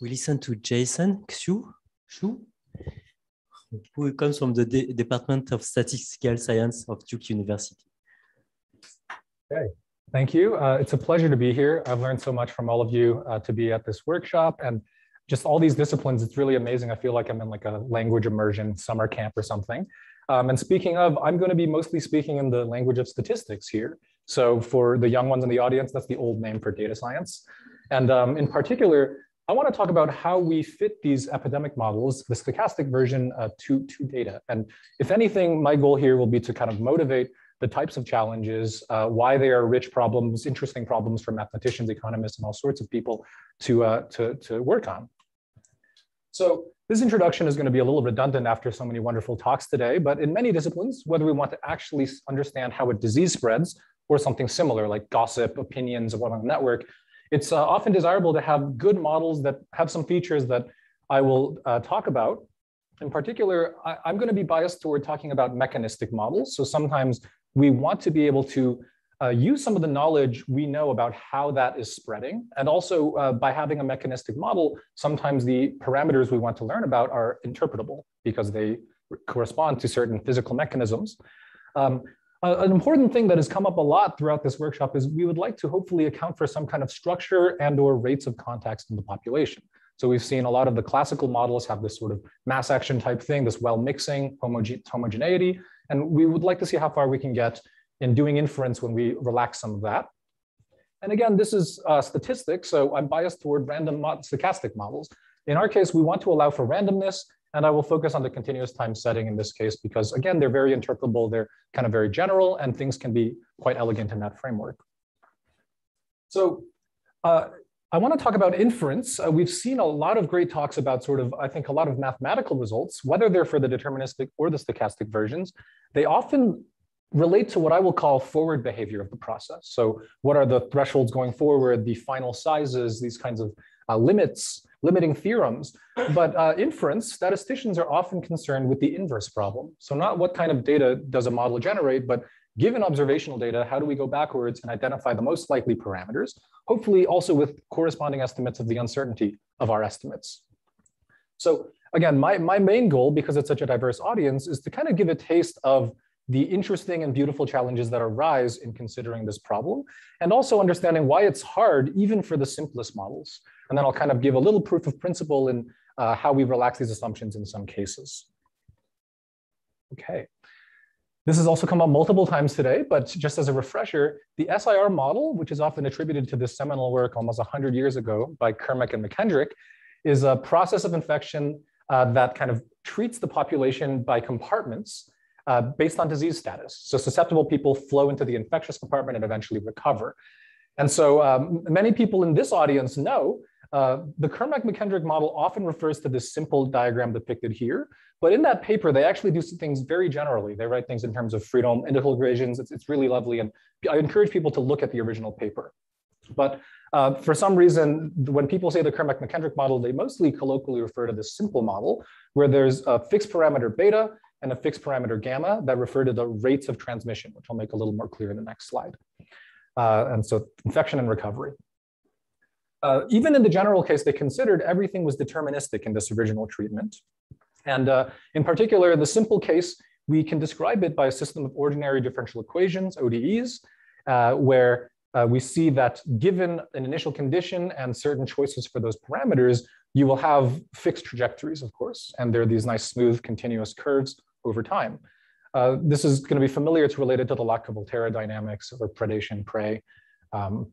we listen to Jason Xu, Xu who comes from the De Department of Statistical Science of Duke University. Okay, thank you. Uh, it's a pleasure to be here. I've learned so much from all of you uh, to be at this workshop and just all these disciplines. It's really amazing. I feel like I'm in like a language immersion summer camp or something. Um, and speaking of, I'm going to be mostly speaking in the language of statistics here. So for the young ones in the audience, that's the old name for data science. And um, in particular, I want to talk about how we fit these epidemic models, the stochastic version, uh, to, to data. And if anything, my goal here will be to kind of motivate the types of challenges, uh, why they are rich problems, interesting problems for mathematicians, economists, and all sorts of people to, uh, to, to work on. So this introduction is going to be a little redundant after so many wonderful talks today, but in many disciplines, whether we want to actually understand how a disease spreads or something similar like gossip, opinions of what on a network, it's uh, often desirable to have good models that have some features that I will uh, talk about. In particular, I, I'm going to be biased toward talking about mechanistic models. So sometimes we want to be able to uh, use some of the knowledge we know about how that is spreading. And also uh, by having a mechanistic model, sometimes the parameters we want to learn about are interpretable because they correspond to certain physical mechanisms. Um, an important thing that has come up a lot throughout this workshop is we would like to hopefully account for some kind of structure and or rates of context in the population. So we've seen a lot of the classical models have this sort of mass action type thing, this well mixing homoge homogeneity. And we would like to see how far we can get in doing inference when we relax some of that. And again, this is uh, statistics, so I'm biased toward random stochastic models. In our case, we want to allow for randomness and I will focus on the continuous time setting in this case, because again, they're very interpretable, they're kind of very general, and things can be quite elegant in that framework. So uh, I want to talk about inference. Uh, we've seen a lot of great talks about sort of, I think, a lot of mathematical results, whether they're for the deterministic or the stochastic versions. They often relate to what I will call forward behavior of the process. So what are the thresholds going forward, the final sizes, these kinds of uh, limits limiting theorems. But uh, inference, statisticians are often concerned with the inverse problem. So not what kind of data does a model generate, but given observational data, how do we go backwards and identify the most likely parameters, hopefully also with corresponding estimates of the uncertainty of our estimates. So again, my, my main goal, because it's such a diverse audience, is to kind of give a taste of the interesting and beautiful challenges that arise in considering this problem, and also understanding why it's hard even for the simplest models. And then I'll kind of give a little proof of principle in uh, how we relax these assumptions in some cases. Okay. This has also come up multiple times today, but just as a refresher, the SIR model, which is often attributed to this seminal work almost 100 years ago by Kermack and McKendrick, is a process of infection uh, that kind of treats the population by compartments uh, based on disease status. So susceptible people flow into the infectious compartment and eventually recover. And so um, many people in this audience know uh, the Kermack-McKendrick model often refers to this simple diagram depicted here, but in that paper, they actually do some things very generally. They write things in terms of Fredholm integral equations. It's, it's really lovely. And I encourage people to look at the original paper. But uh, for some reason, when people say the Kermack-McKendrick model, they mostly colloquially refer to this simple model where there's a fixed parameter beta and a fixed parameter gamma that refer to the rates of transmission, which I'll make a little more clear in the next slide. Uh, and so infection and recovery. Uh, even in the general case, they considered everything was deterministic in this original treatment. And uh, in particular, the simple case, we can describe it by a system of ordinary differential equations, ODEs, uh, where uh, we see that given an initial condition and certain choices for those parameters, you will have fixed trajectories, of course, and there are these nice smooth continuous curves over time. Uh, this is going to be familiar. It's related to the Lotka-Volterra dynamics or predation prey. Um,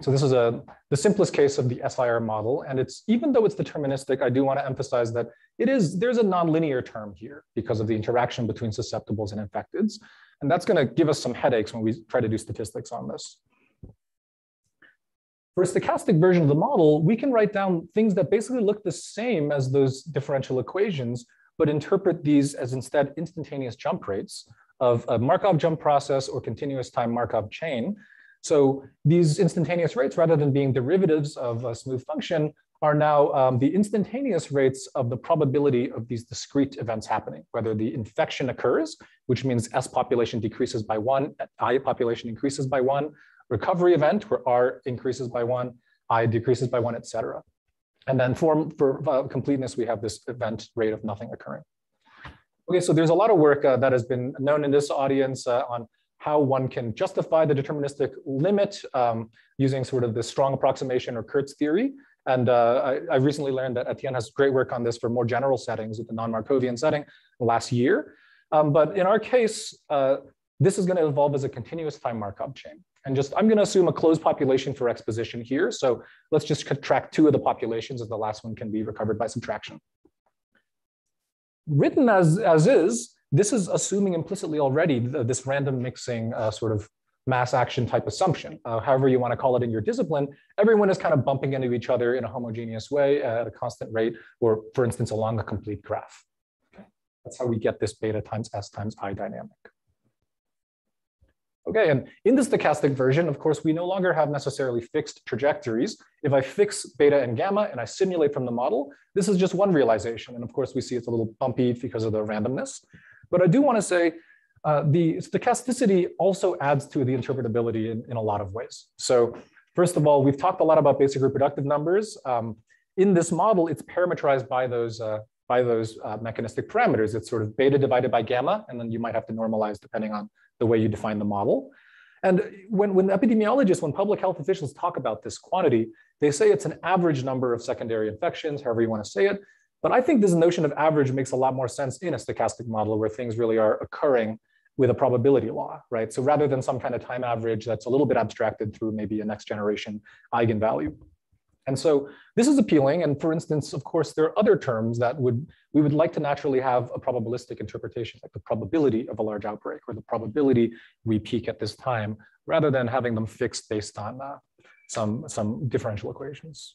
so this is a, the simplest case of the SIR model. And it's even though it's deterministic, I do want to emphasize that it is, there's a nonlinear term here because of the interaction between susceptibles and infecteds. And that's going to give us some headaches when we try to do statistics on this. For a stochastic version of the model, we can write down things that basically look the same as those differential equations, but interpret these as instead instantaneous jump rates of a Markov jump process or continuous time Markov chain so these instantaneous rates, rather than being derivatives of a smooth function, are now um, the instantaneous rates of the probability of these discrete events happening, whether the infection occurs, which means S population decreases by one, I population increases by one, recovery event where R increases by one, I decreases by one, et cetera. And then for, for uh, completeness, we have this event rate of nothing occurring. Okay, so there's a lot of work uh, that has been known in this audience uh, on how one can justify the deterministic limit um, using sort of the strong approximation or Kurtz's theory. And uh, I, I, recently learned that Etienne has great work on this for more general settings with the non-Markovian setting last year. Um, but in our case, uh, this is going to evolve as a continuous time Markov chain. And just, I'm going to assume a closed population for exposition here. So let's just subtract two of the populations as the last one can be recovered by subtraction. Written as, as is, this is assuming implicitly already this random mixing uh, sort of mass action type assumption. Uh, however you want to call it in your discipline, everyone is kind of bumping into each other in a homogeneous way at a constant rate, or for instance, along a complete graph. Okay. That's how we get this beta times S times I dynamic. Okay, and in the stochastic version, of course, we no longer have necessarily fixed trajectories. If I fix beta and gamma and I simulate from the model, this is just one realization. And of course, we see it's a little bumpy because of the randomness. But I do want to say uh, the stochasticity also adds to the interpretability in, in, a lot of ways. So first of all, we've talked a lot about basic reproductive numbers. Um, in this model, it's parametrized by those, uh, by those uh, mechanistic parameters. It's sort of beta divided by gamma, and then you might have to normalize depending on the way you define the model. And when, when epidemiologists, when public health officials talk about this quantity, they say it's an average number of secondary infections, however you want to say it. But I think this notion of average makes a lot more sense in a stochastic model where things really are occurring with a probability law, right? So rather than some kind of time average that's a little bit abstracted through maybe a next generation eigenvalue. And so this is appealing. And for instance, of course, there are other terms that would we would like to naturally have a probabilistic interpretation, like the probability of a large outbreak or the probability we peak at this time, rather than having them fixed based on uh, some, some differential equations.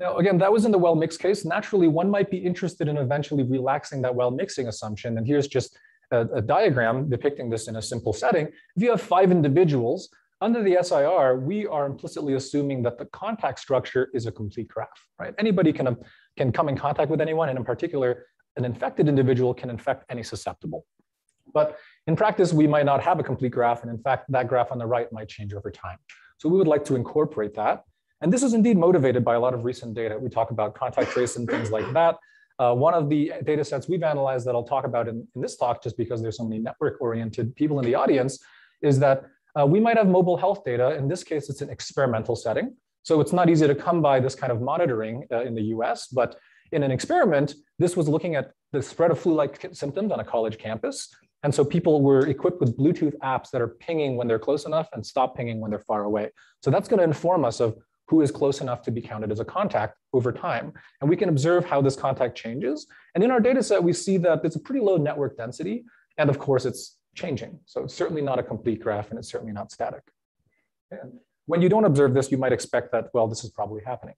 Now, again, that was in the well mixed case. Naturally, one might be interested in eventually relaxing that well mixing assumption. And here's just a, a diagram depicting this in a simple setting. If you have five individuals, under the SIR, we are implicitly assuming that the contact structure is a complete graph, right? Anybody can, can come in contact with anyone, and in particular, an infected individual can infect any susceptible. But in practice, we might not have a complete graph, and in fact, that graph on the right might change over time. So we would like to incorporate that. And this is indeed motivated by a lot of recent data. We talk about contact trace and things like that. Uh, one of the data sets we've analyzed that I'll talk about in, in this talk, just because there's so many network-oriented people in the audience, is that uh, we might have mobile health data. In this case, it's an experimental setting. So it's not easy to come by this kind of monitoring uh, in the US, but in an experiment, this was looking at the spread of flu-like symptoms on a college campus. And so people were equipped with Bluetooth apps that are pinging when they're close enough and stop pinging when they're far away. So that's going to inform us of who is close enough to be counted as a contact over time. And we can observe how this contact changes. And in our data set, we see that it's a pretty low network density. And of course, it's changing. So it's certainly not a complete graph and it's certainly not static. And when you don't observe this, you might expect that, well, this is probably happening.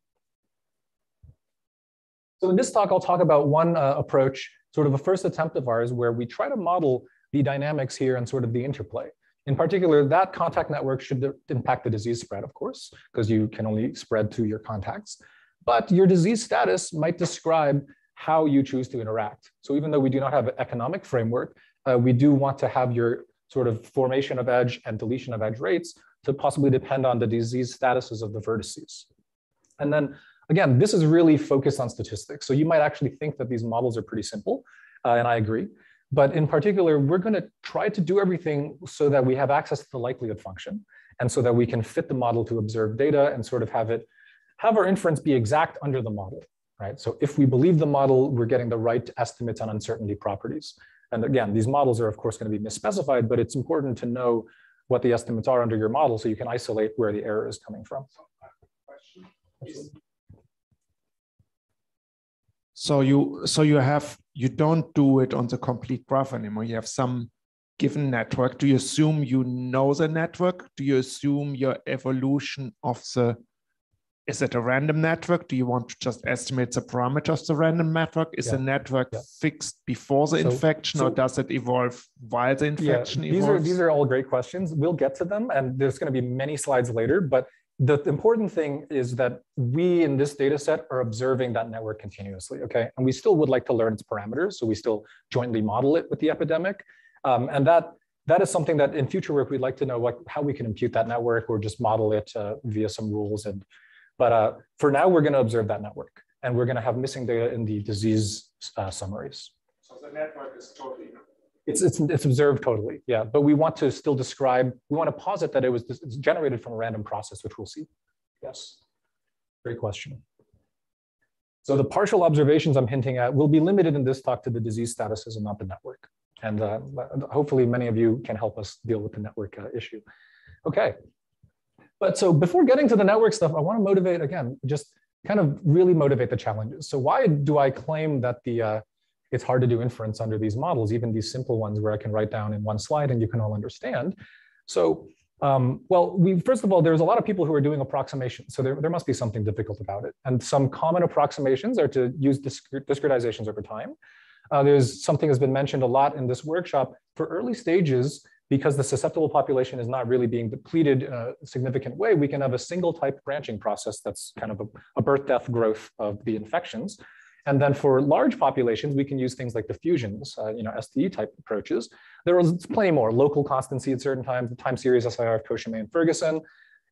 So in this talk, I'll talk about one uh, approach, sort of a first attempt of ours, where we try to model the dynamics here and sort of the interplay. In particular, that contact network should impact the disease spread, of course, because you can only spread through your contacts. But your disease status might describe how you choose to interact. So even though we do not have an economic framework, uh, we do want to have your sort of formation of edge and deletion of edge rates to possibly depend on the disease statuses of the vertices. And then again, this is really focused on statistics. So you might actually think that these models are pretty simple, uh, and I agree. But in particular, we're going to try to do everything so that we have access to the likelihood function and so that we can fit the model to observe data and sort of have it have our inference be exact under the model, right? So if we believe the model, we're getting the right estimates on uncertainty properties. And again, these models are of course going to be misspecified, but it's important to know what the estimates are under your model so you can isolate where the error is coming from. So you so you have you don't do it on the complete graph anymore. You have some given network. Do you assume you know the network? Do you assume your evolution of the is it a random network? Do you want to just estimate the parameters of the random network? Is yeah. the network yeah. fixed before the so, infection so, or does it evolve while the infection yeah, these evolves? Are, these are all great questions. We'll get to them and there's going to be many slides later, but the important thing is that we in this data set are observing that network continuously, okay? And we still would like to learn its parameters, so we still jointly model it with the epidemic. Um, and that that is something that in future work, we'd like to know what, how we can impute that network or just model it uh, via some rules. And But uh, for now, we're gonna observe that network and we're gonna have missing data in the disease uh, summaries. So the network is totally it's, it's, it's observed totally, yeah. But we want to still describe, we want to posit that it was generated from a random process, which we'll see. Yes, great question. So the partial observations I'm hinting at will be limited in this talk to the disease statuses and not the network. And uh, hopefully many of you can help us deal with the network uh, issue. Okay, but so before getting to the network stuff, I wanna motivate, again, just kind of really motivate the challenges. So why do I claim that the, uh, it's hard to do inference under these models, even these simple ones where I can write down in one slide and you can all understand. So, um, well, we first of all, there's a lot of people who are doing approximations. So there, there must be something difficult about it. And some common approximations are to use discretizations over time. Uh, there's something has been mentioned a lot in this workshop for early stages, because the susceptible population is not really being depleted in a significant way, we can have a single type branching process that's kind of a, a birth, death, growth of the infections. And then for large populations, we can use things like diffusions, uh, you know, SDE type approaches. There was plenty more, local constancy at certain times, the time series SIR of Cochemet and Ferguson.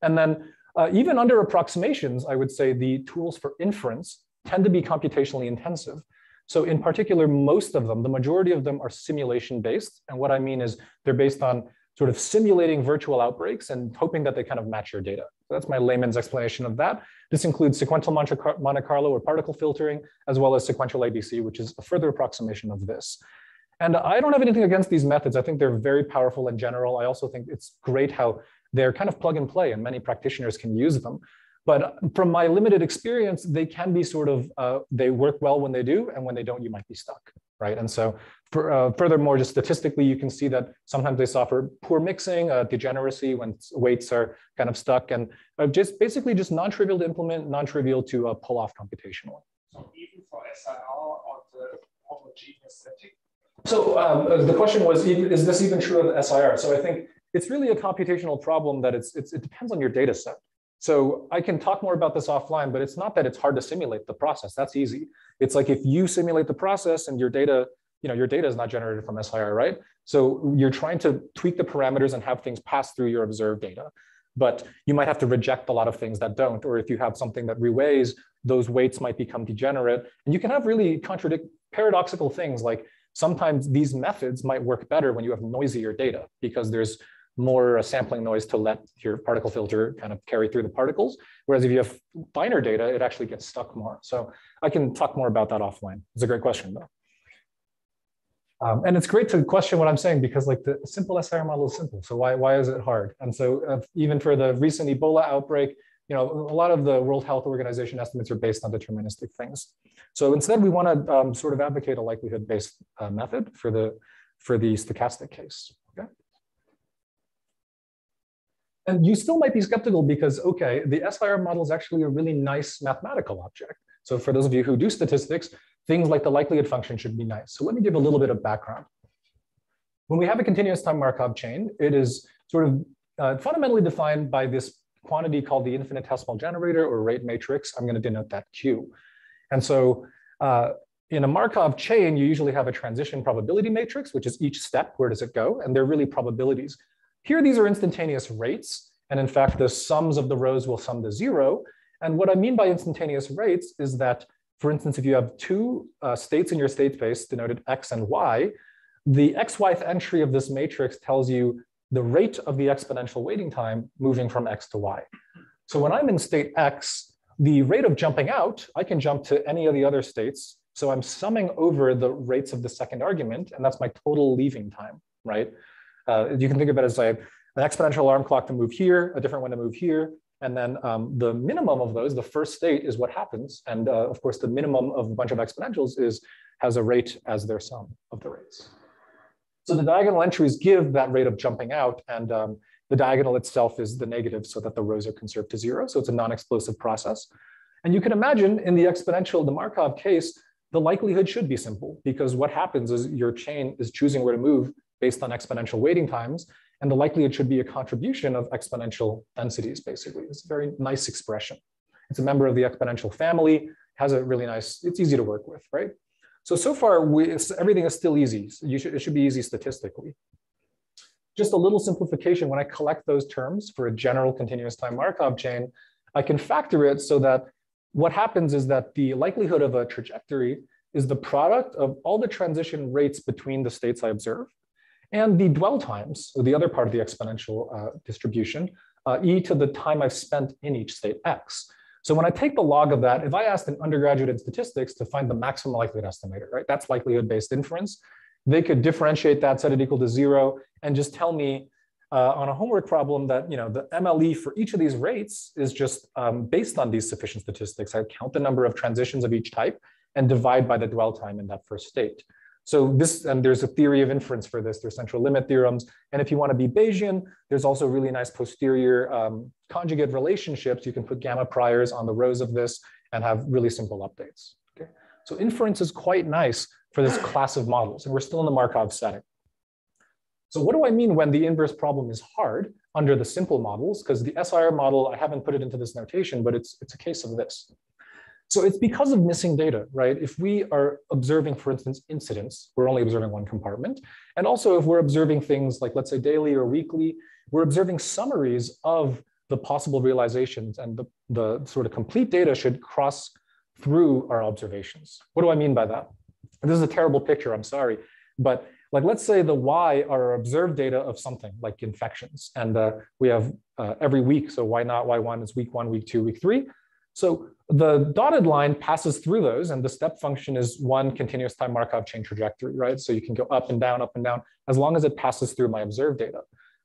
And then uh, even under approximations, I would say the tools for inference tend to be computationally intensive. So in particular, most of them, the majority of them are simulation based. And what I mean is they're based on sort of simulating virtual outbreaks and hoping that they kind of match your data. So that's my layman's explanation of that. This includes sequential Monte Carlo or particle filtering, as well as sequential ABC, which is a further approximation of this. And I don't have anything against these methods. I think they're very powerful in general. I also think it's great how they're kind of plug and play and many practitioners can use them. But from my limited experience, they can be sort of, uh, they work well when they do, and when they don't, you might be stuck, right? And so for, uh, furthermore, just statistically, you can see that sometimes they suffer poor mixing, uh, degeneracy when weights are kind of stuck, and uh, just basically just non-trivial to implement, non-trivial to uh, pull off computationally. So even for SIR or the homogeneous setting? So um, uh, the question was, is this even true of SIR? So I think it's really a computational problem that it's, it's, it depends on your data set. So I can talk more about this offline, but it's not that it's hard to simulate the process. That's easy. It's like if you simulate the process and your data, you know, your data is not generated from SIR, right? So you're trying to tweak the parameters and have things pass through your observed data. But you might have to reject a lot of things that don't, or if you have something that reweighs, those weights might become degenerate. And you can have really contradict paradoxical things like sometimes these methods might work better when you have noisier data because there's more sampling noise to let your particle filter kind of carry through the particles. Whereas if you have finer data, it actually gets stuck more. So I can talk more about that offline. It's a great question though. Um, and it's great to question what I'm saying because like the simple SIR model is simple. So why, why is it hard? And so uh, even for the recent Ebola outbreak, you know, a lot of the World Health Organization estimates are based on deterministic things. So instead, we want to um, sort of advocate a likelihood-based uh, method for the for the stochastic case. And you still might be skeptical because, okay, the SIR model is actually a really nice mathematical object. So for those of you who do statistics, things like the likelihood function should be nice. So let me give a little bit of background. When we have a continuous time Markov chain, it is sort of uh, fundamentally defined by this quantity called the infinitesimal generator or rate matrix. I'm going to denote that Q. And so uh, in a Markov chain, you usually have a transition probability matrix, which is each step, where does it go? And they're really probabilities. Here, these are instantaneous rates. And in fact, the sums of the rows will sum to zero. And what I mean by instantaneous rates is that, for instance, if you have two uh, states in your state space denoted x and y, the xyth entry of this matrix tells you the rate of the exponential waiting time moving from x to y. So when I'm in state x, the rate of jumping out, I can jump to any of the other states. So I'm summing over the rates of the second argument, and that's my total leaving time, right? Uh, you can think of it as like an exponential alarm clock to move here, a different one to move here. And then um, the minimum of those, the first state is what happens. And uh, of course, the minimum of a bunch of exponentials is has a rate as their sum of the rates. So the diagonal entries give that rate of jumping out and um, the diagonal itself is the negative so that the rows are conserved to zero. So it's a non-explosive process. And you can imagine in the exponential, the Markov case, the likelihood should be simple because what happens is your chain is choosing where to move based on exponential waiting times. And the likelihood should be a contribution of exponential densities, basically. It's a very nice expression. It's a member of the exponential family, has a really nice, it's easy to work with, right? So, so far, we, everything is still easy. So should, it should be easy statistically. just a little simplification, when I collect those terms for a general continuous time Markov chain, I can factor it so that what happens is that the likelihood of a trajectory is the product of all the transition rates between the states I observe and the dwell times, so the other part of the exponential uh, distribution, uh, e to the time I've spent in each state x. So when I take the log of that, if I asked an undergraduate in statistics to find the maximum likelihood estimator, right, that's likelihood-based inference, they could differentiate that, set it equal to zero, and just tell me uh, on a homework problem that you know the MLE for each of these rates is just um, based on these sufficient statistics. I count the number of transitions of each type and divide by the dwell time in that first state. So this, and there's a theory of inference for this, there's central limit theorems. And if you want to be Bayesian, there's also really nice posterior um, conjugate relationships. You can put gamma priors on the rows of this and have really simple updates. Okay. So inference is quite nice for this class of models, and we're still in the Markov setting. So what do I mean when the inverse problem is hard under the simple models? Because the SIR model, I haven't put it into this notation, but it's, it's a case of this. So it's because of missing data, right? If we are observing, for instance, incidents, we're only observing one compartment. And also if we're observing things like, let's say daily or weekly, we're observing summaries of the possible realizations and the, the sort of complete data should cross through our observations. What do I mean by that? This is a terrible picture, I'm sorry. But like, let's say the Y are observed data of something like infections. And uh, we have uh, every week. So why not Y1 is week one, week two, week three. So the dotted line passes through those and the step function is one continuous time Markov chain trajectory, right? So you can go up and down, up and down, as long as it passes through my observed data.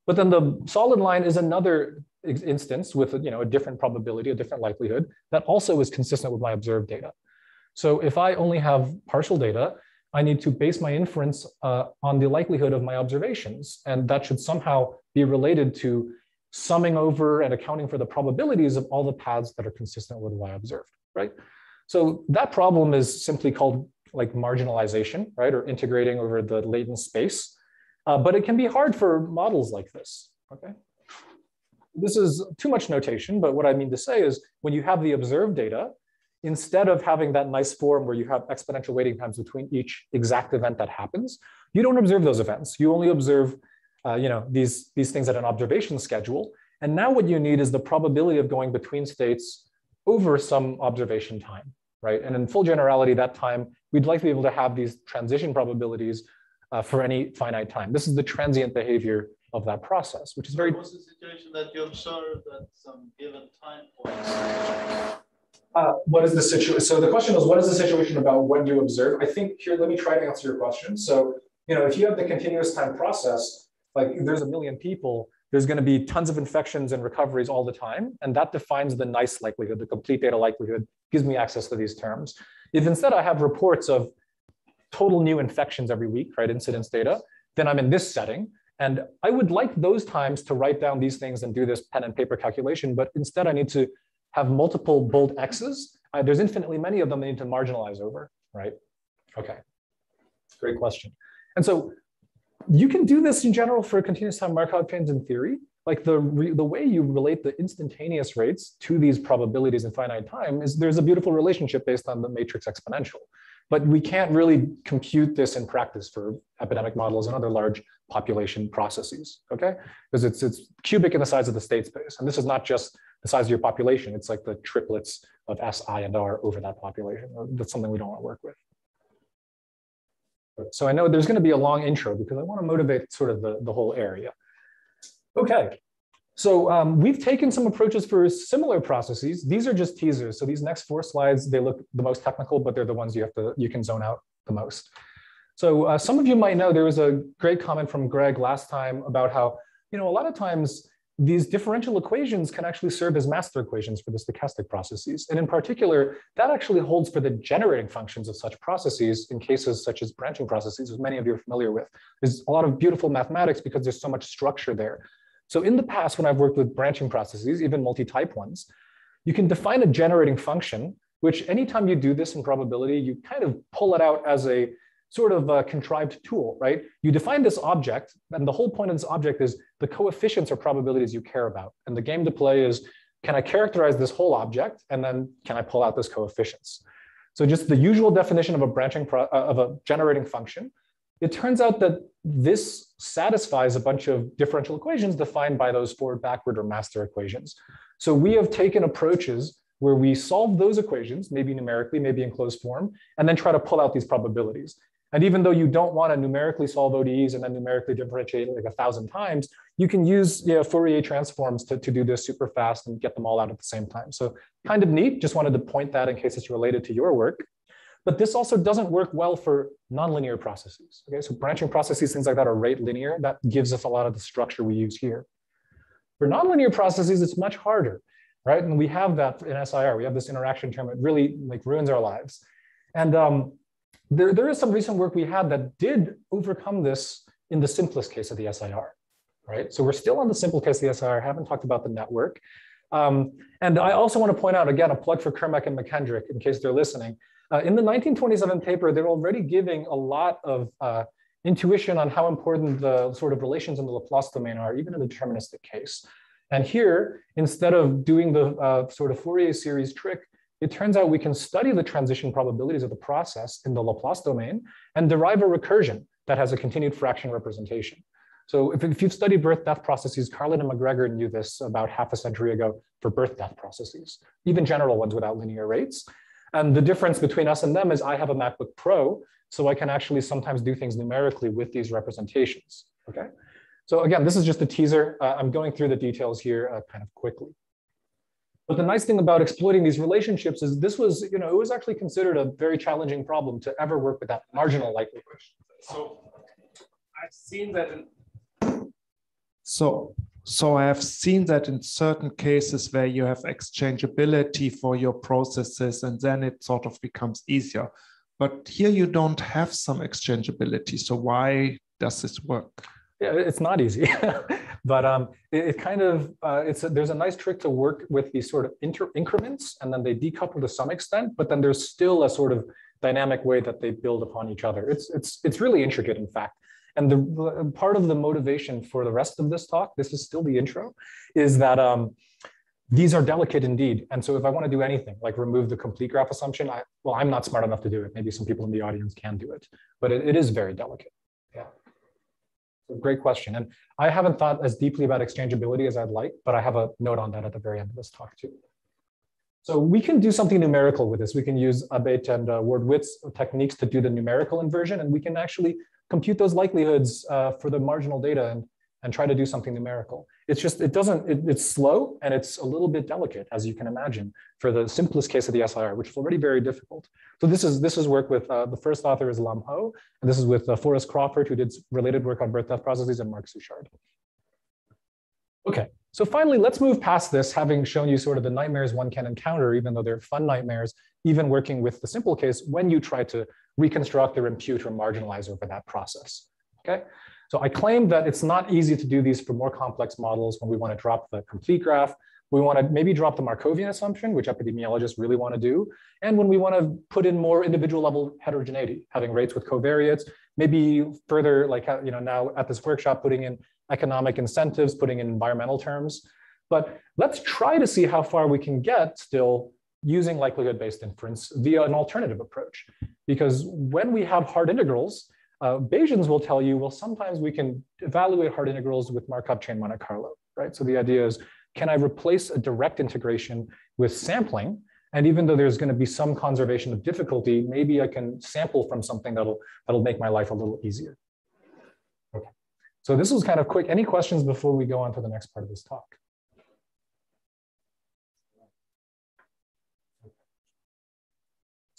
But then the solid line is another instance with you know, a different probability, a different likelihood that also is consistent with my observed data. So if I only have partial data, I need to base my inference uh, on the likelihood of my observations. And that should somehow be related to summing over and accounting for the probabilities of all the paths that are consistent with what I observed, right? So that problem is simply called like marginalization, right? Or integrating over the latent space. Uh, but it can be hard for models like this, okay? This is too much notation, but what I mean to say is when you have the observed data, instead of having that nice form where you have exponential waiting times between each exact event that happens, you don't observe those events. You only observe uh, you know, these, these things at an observation schedule. And now what you need is the probability of going between states over some observation time, right? And in full generality, that time, we'd like to be able to have these transition probabilities uh, for any finite time. This is the transient behavior of that process, which is very- What's the situation that you observe at some given time point? Uh, what is the situation? So the question is, what is the situation about when you observe? I think here, let me try to answer your question. So, you know, if you have the continuous time process, like there's a million people, there's going to be tons of infections and recoveries all the time. And that defines the nice likelihood, the complete data likelihood gives me access to these terms. If instead I have reports of total new infections every week, right, incidence data, then I'm in this setting. And I would like those times to write down these things and do this pen and paper calculation, but instead I need to have multiple bold X's. Uh, there's infinitely many of them I need to marginalize over, right? Okay, great question. And so you can do this in general for continuous time Markov chains in theory. Like the, the way you relate the instantaneous rates to these probabilities in finite time is there's a beautiful relationship based on the matrix exponential. But we can't really compute this in practice for epidemic models and other large population processes, okay? Because it's, it's cubic in the size of the state space. And this is not just the size of your population, it's like the triplets of S, I, and R over that population. That's something we don't want to work with. So I know there's going to be a long intro because I want to motivate sort of the, the whole area. Okay, so um, we've taken some approaches for similar processes. These are just teasers. So these next four slides, they look the most technical, but they're the ones you have to you can zone out the most. So uh, some of you might know there was a great comment from Greg last time about how you know a lot of times these differential equations can actually serve as master equations for the stochastic processes. And in particular, that actually holds for the generating functions of such processes in cases such as branching processes, as many of you are familiar with. There's a lot of beautiful mathematics because there's so much structure there. So in the past, when I've worked with branching processes, even multi-type ones, you can define a generating function, which anytime you do this in probability, you kind of pull it out as a sort of a contrived tool, right? You define this object, and the whole point of this object is the coefficients or probabilities you care about. And the game to play is, can I characterize this whole object, and then can I pull out those coefficients? So just the usual definition of a branching uh, of a generating function. it turns out that this satisfies a bunch of differential equations defined by those forward, backward, or master equations. So we have taken approaches where we solve those equations, maybe numerically, maybe in closed form, and then try to pull out these probabilities. And even though you don't want to numerically solve ODEs and then numerically differentiate like a thousand times, you can use you know, Fourier transforms to, to do this super fast and get them all out at the same time. So kind of neat, just wanted to point that in case it's related to your work. But this also doesn't work well for nonlinear processes. Okay, so branching processes, things like that are rate linear. That gives us a lot of the structure we use here. For nonlinear processes, it's much harder, right? And we have that in SIR. We have this interaction term. It really like ruins our lives. And um, there, there is some recent work we had that did overcome this in the simplest case of the SIR, right? So we're still on the simple case of the SIR. Haven't talked about the network. Um, and I also want to point out, again, a plug for Kermack and McKendrick in case they're listening. Uh, in the 1927 paper, they're already giving a lot of uh, intuition on how important the sort of relations in the Laplace domain are, even in the deterministic case. And here, instead of doing the uh, sort of Fourier series trick, it turns out we can study the transition probabilities of the process in the Laplace domain and derive a recursion that has a continued fraction representation. So if, if you've studied birth-death processes, Karlin and McGregor knew this about half a century ago for birth-death processes, even general ones without linear rates. And the difference between us and them is I have a MacBook Pro, so I can actually sometimes do things numerically with these representations, okay? So again, this is just a teaser. Uh, I'm going through the details here uh, kind of quickly. But the nice thing about exploiting these relationships is this was, you know, it was actually considered a very challenging problem to ever work with that marginal likelihood. So I've seen that in so so I have seen that in certain cases where you have exchangeability for your processes and then it sort of becomes easier. But here you don't have some exchangeability. So why does this work? Yeah, it's not easy, but um, it, it, kind of uh, it's a, there's a nice trick to work with these sort of inter increments, and then they decouple to some extent. But then there's still a sort of dynamic way that they build upon each other. It's it's it's really intricate, in fact. And the part of the motivation for the rest of this talk, this is still the intro, is that um, these are delicate indeed. And so if I want to do anything, like remove the complete graph assumption, I, well, I'm not smart enough to do it. Maybe some people in the audience can do it, but it, it is very delicate. Great question. And I haven't thought as deeply about exchangeability as I'd like, but I have a note on that at the very end of this talk too. So we can do something numerical with this. We can use Abate and uh, Ward-Witz techniques to do the numerical inversion, and we can actually compute those likelihoods uh, for the marginal data and, and try to do something numerical. It's just, it doesn't, it, it's slow and it's a little bit delicate, as you can imagine, for the simplest case of the SIR, which is already very difficult. So this is, this is work with, uh, the first author is Lam Ho, and this is with uh, Forrest Crawford, who did related work on birth-death processes, and Mark Suchard. Okay, so finally, let's move past this, having shown you sort of the nightmares one can encounter, even though they're fun nightmares, even working with the simple case when you try to reconstruct or impute or marginalize over that process, okay? So I claim that it's not easy to do these for more complex models when we want to drop the complete graph, we want to maybe drop the Markovian assumption, which epidemiologists really want to do. And when we want to put in more individual level heterogeneity, having rates with covariates, maybe further like, uh, you know, now at this workshop, putting in economic incentives, putting in environmental terms. But let's try to see how far we can get still using likelihood-based inference via an alternative approach. Because when we have hard integrals, uh, Bayesians will tell you, well, sometimes we can evaluate hard integrals with Markov chain Monte Carlo, right? So the idea is, can I replace a direct integration with sampling? And even though there's going to be some conservation of difficulty, maybe I can sample from something that'll, that'll make my life a little easier. Okay. So this was kind of quick. Any questions before we go on to the next part of this talk?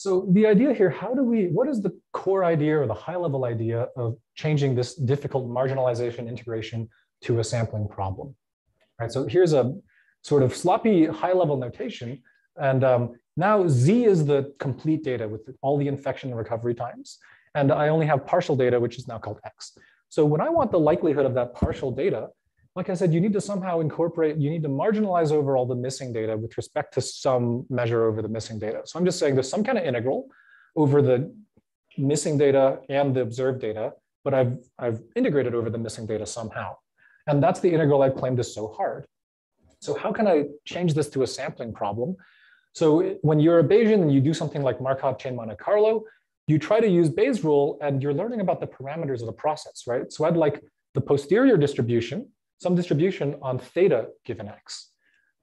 So the idea here, how do we, what is the core idea or the high level idea of changing this difficult marginalization integration to a sampling problem? Right, so here's a sort of sloppy high level notation. And um, now Z is the complete data with all the infection and recovery times. And I only have partial data, which is now called X. So when I want the likelihood of that partial data, like I said, you need to somehow incorporate, you need to marginalize over all the missing data with respect to some measure over the missing data. So I'm just saying there's some kind of integral over the missing data and the observed data, but I've, I've integrated over the missing data somehow. And that's the integral I've claimed is so hard. So how can I change this to a sampling problem? So when you're a Bayesian and you do something like Markov chain Monte Carlo, you try to use Bayes' rule and you're learning about the parameters of the process, right? So I'd like the posterior distribution, some distribution on theta given x.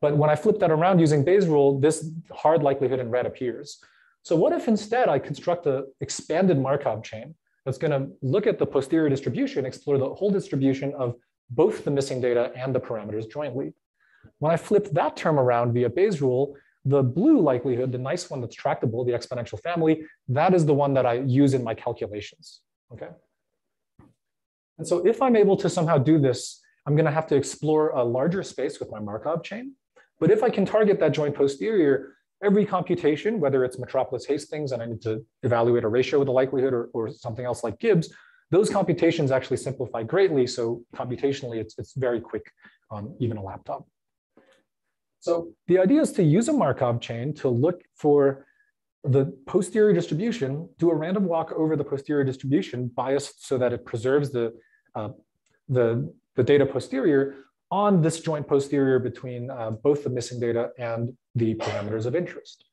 But when I flip that around using Bayes' rule, this hard likelihood in red appears. So what if instead I construct an expanded Markov chain that's gonna look at the posterior distribution, explore the whole distribution of both the missing data and the parameters jointly. When I flip that term around via Bayes' rule, the blue likelihood, the nice one that's tractable, the exponential family, that is the one that I use in my calculations, okay? And so if I'm able to somehow do this, I'm gonna have to explore a larger space with my Markov chain. But if I can target that joint posterior, every computation, whether it's Metropolis Hastings and I need to evaluate a ratio with a likelihood or, or something else like Gibbs, those computations actually simplify greatly. So computationally, it's, it's very quick on even a laptop. So the idea is to use a Markov chain to look for the posterior distribution, do a random walk over the posterior distribution biased so that it preserves the, uh, the, the data posterior on this joint posterior between uh, both the missing data and the parameters of interest.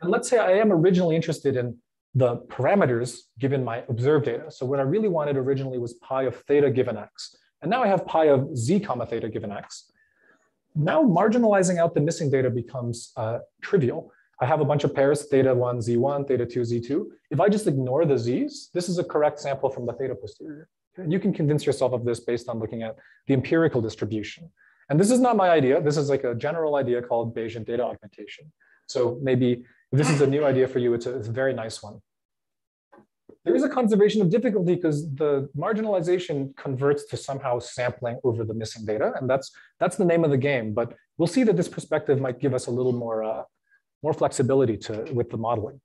And let's say I am originally interested in the parameters given my observed data. So what I really wanted originally was pi of theta given x. And now I have pi of z comma theta given x. Now marginalizing out the missing data becomes uh, trivial. I have a bunch of pairs, theta 1, z1, theta 2, z2. If I just ignore the z's, this is a correct sample from the theta posterior. And you can convince yourself of this based on looking at the empirical distribution. And this is not my idea. This is like a general idea called Bayesian data augmentation. So maybe this is a new idea for you, it's a, it's a very nice one. There is a conservation of difficulty because the marginalization converts to somehow sampling over the missing data. And that's, that's the name of the game. But we'll see that this perspective might give us a little more, uh, more flexibility to, with the modeling.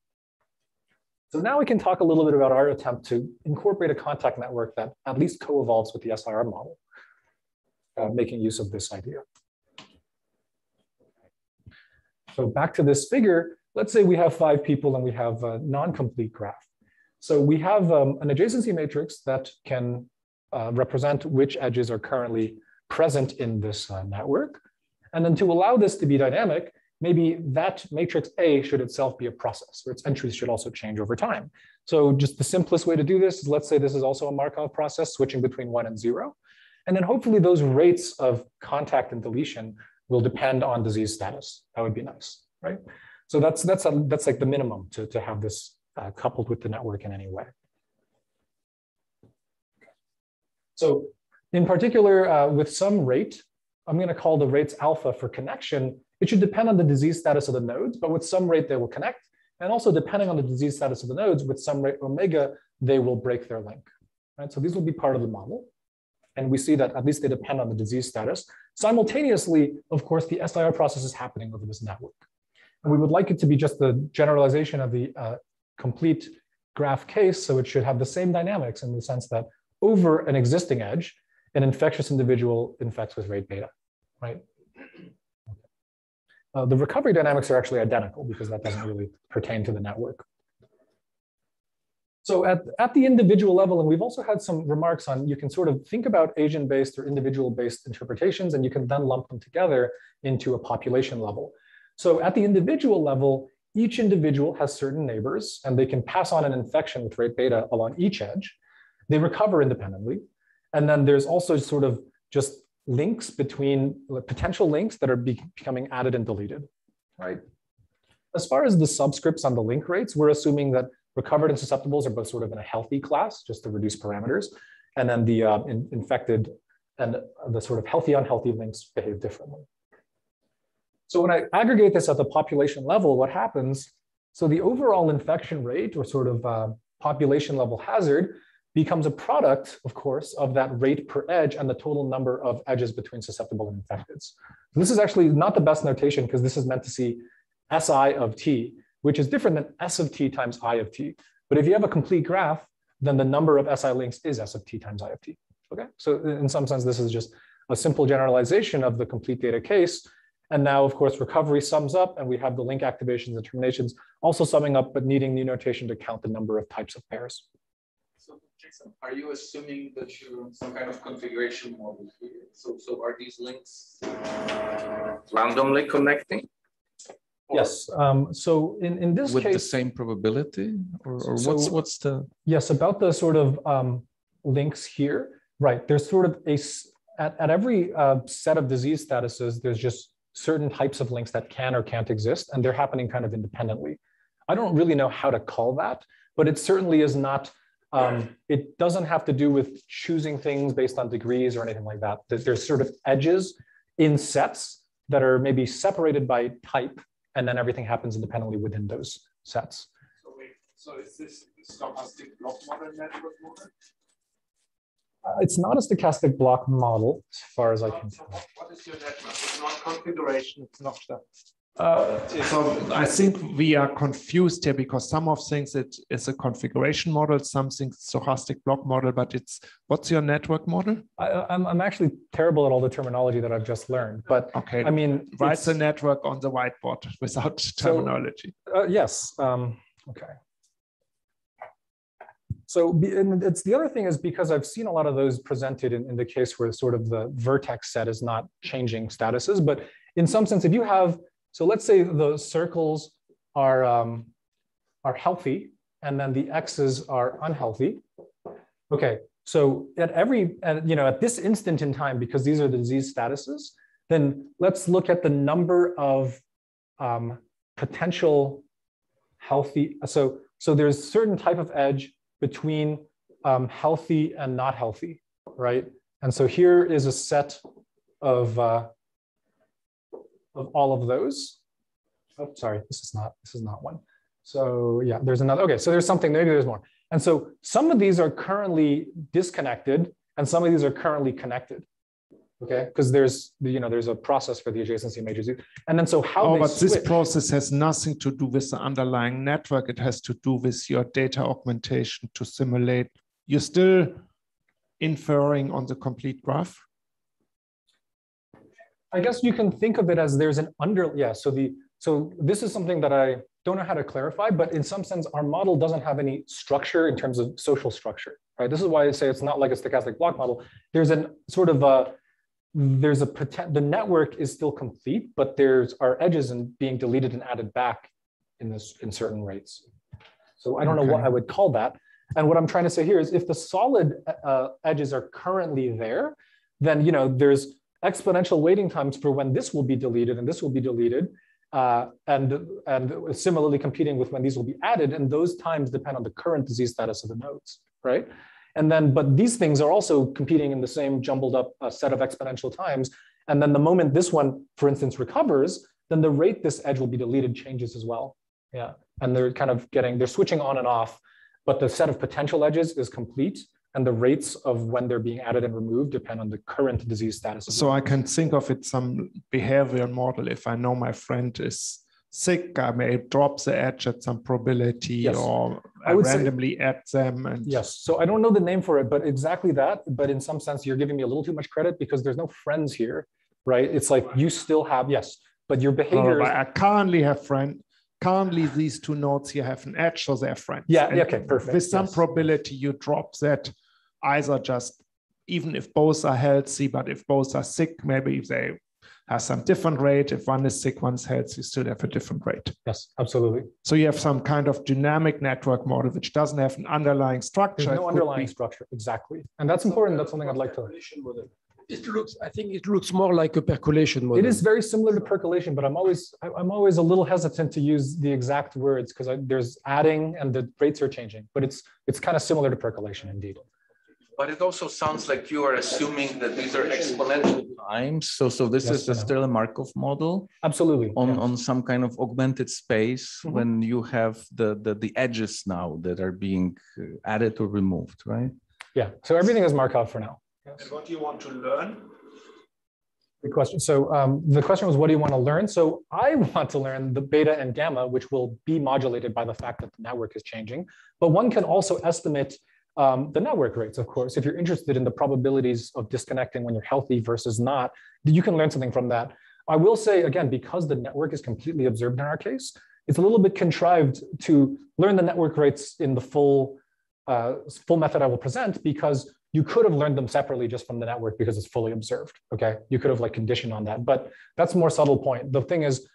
So now we can talk a little bit about our attempt to incorporate a contact network that at least co-evolves with the SIR model, uh, making use of this idea. So back to this figure, let's say we have five people and we have a non-complete graph. So we have um, an adjacency matrix that can uh, represent which edges are currently present in this uh, network. And then to allow this to be dynamic, maybe that matrix A should itself be a process, where its entries should also change over time. So just the simplest way to do this is let's say this is also a Markov process switching between one and zero. And then hopefully those rates of contact and deletion will depend on disease status. That would be nice, right? So that's that's a, that's like the minimum to, to have this uh, coupled with the network in any way. So in particular, uh, with some rate, I'm going to call the rates alpha for connection. It should depend on the disease status of the nodes, but with some rate, they will connect. And also depending on the disease status of the nodes, with some rate omega, they will break their link. Right? So these will be part of the model. And we see that at least they depend on the disease status. Simultaneously, of course, the SIR process is happening over this network. And we would like it to be just the generalization of the uh, complete graph case. So it should have the same dynamics in the sense that over an existing edge, an infectious individual infects with rate beta, right? Uh, the recovery dynamics are actually identical because that doesn't really pertain to the network. So at, at the individual level, and we've also had some remarks on, you can sort of think about agent-based or individual-based interpretations, and you can then lump them together into a population level. So at the individual level, each individual has certain neighbors and they can pass on an infection with rate beta along each edge. They recover independently. And then there's also sort of just links between potential links that are be becoming added and deleted, right? As far as the subscripts on the link rates, we're assuming that recovered and susceptibles are both sort of in a healthy class, just to reduce parameters. And then the uh, in infected and the sort of healthy, unhealthy links behave differently. So when I aggregate this at the population level, what happens? So the overall infection rate or sort of uh, population level hazard becomes a product, of course, of that rate per edge and the total number of edges between susceptible and infected. So this is actually not the best notation because this is meant to see SI of T, which is different than S of T times I of T. But if you have a complete graph, then the number of SI links is S of T times I of T. Okay, so in some sense, this is just a simple generalization of the complete data case and now, of course, recovery sums up, and we have the link activations and terminations also summing up, but needing new notation to count the number of types of pairs. So, Jason, are you assuming that you're some kind of configuration model here? So, so are these links randomly connecting? Yes. Um, so in, in this with the same probability, or, or So- what's what's the yes, about the sort of um, links here, right? There's sort of a at, at every uh, set of disease statuses, there's just certain types of links that can or can't exist, and they're happening kind of independently. I don't really know how to call that, but it certainly is not. Um, it doesn't have to do with choosing things based on degrees or anything like that. There's sort of edges in sets that are maybe separated by type, and then everything happens independently within those sets. So wait, so is this stochastic block model network model? Uh, It's not a stochastic block model, as far as I can So tell. what- what is your network? It's not configuration, it's not stuff. Uh, So I think we are confused here because some of things it is a configuration model, some things stochastic block model, but it's what's your network model? I, I'm, I'm actually terrible at all the terminology that I've just learned, but Okay, I mean, write the network on the whiteboard without terminology. Uh, yes. Um, okay. So it's the other thing is because I've seen a lot of those presented in, in the case where sort of the vertex set is not changing statuses, but in some sense, if you have, so let's say the circles are, um, are healthy and then the X's are unhealthy. Okay, so at every, at, you know, at this instant in time, because these are the disease statuses, then let's look at the number of um, potential healthy. So, so there's certain type of edge between um, healthy and not healthy, right? And so here is a set of uh, of all of those. Oh, sorry, this is not this is not one. So yeah, there's another. Okay, so there's something. Maybe there's more. And so some of these are currently disconnected, and some of these are currently connected. Okay, because there's you know there's a process for the adjacency matrices, and then so how Oh, but this process has nothing to do with the underlying network. It has to do with your data augmentation to simulate. You're still inferring on the complete graph. I guess you can think of it as there's an under, yeah, so the, so this is something that I don't know how to clarify, but in some sense, our model doesn't have any structure in terms of social structure, right? This is why I say it's not like a stochastic block model. There's an sort of a, there's a pretend, the network is still complete, but there's are edges and being deleted and added back in this, in certain rates. So I don't know what I would call that. And what I'm trying to say here is if the solid uh, edges are currently there, then you know there's exponential waiting times for when this will be deleted and this will be deleted, uh, and and similarly competing with when these will be added, and those times depend on the current disease status of the nodes, right? And then, but these things are also competing in the same jumbled up uh, set of exponential times. And then the moment this one, for instance, recovers, then the rate this edge will be deleted changes as well. Yeah, and they're kind of getting they're switching on and off, but the set of potential edges is complete, and the rates of when they're being added and removed depend on the current disease status. So I can think of it some behavioral model. If I know my friend is sick, I may drop the edge at some probability Yes. or I I would say- randomly add them. And Yes. So I don't know the name for it, but exactly that. But in some sense, you're giving me a little too much credit because there's no friends here, right? It's like you still have, yes, but your Oh, behavior I currently have friend. Currently, these two nodes here have an edge, so they're friends. Yeah, And okay, perfect, With some yes. probability, you drop that either just even if both are healthy, but if both are sick, maybe if they have some different rate. If one is sick, one's healthy, you still have a different rate. yes, absolutely. So you have some kind of dynamic network model which doesn't have an underlying structure. There's no underlying be- structure. Exactly. And that's important. That's something I'd like to. Model. It looks, I think it looks more like a percolation model. It is very similar to percolation, but I'm always I'm always a little hesitant to use the exact words because there's adding and the rates are changing. But it's it's kind of similar to percolation indeed. But it also sounds like you are assuming that these are exponential times. So, so this Yes, is a I know. still a Markov model Absolutely. on, yeah. on some kind of augmented space Mhm. when you have the, the, the edges now that are being uh, added or removed, right? yeah. So everything is Markov for now. And what do you want to learn? Good question. So um, the question was, what do you want to learn? So I want to learn the beta and gamma, which will be modulated by the fact that the network is changing. But one can also estimate um, the network rates, of course. If you're interested in the probabilities of disconnecting when you're healthy versus not, you can learn something from that. I will say again, because the network is completely observed in our case, it's a little bit contrived to learn the network rates in the full uh, full method I will present because you could have learned them separately just from the network because it's fully observed. Okay, you could have like conditioned on that, but that's more subtle point. The thing is,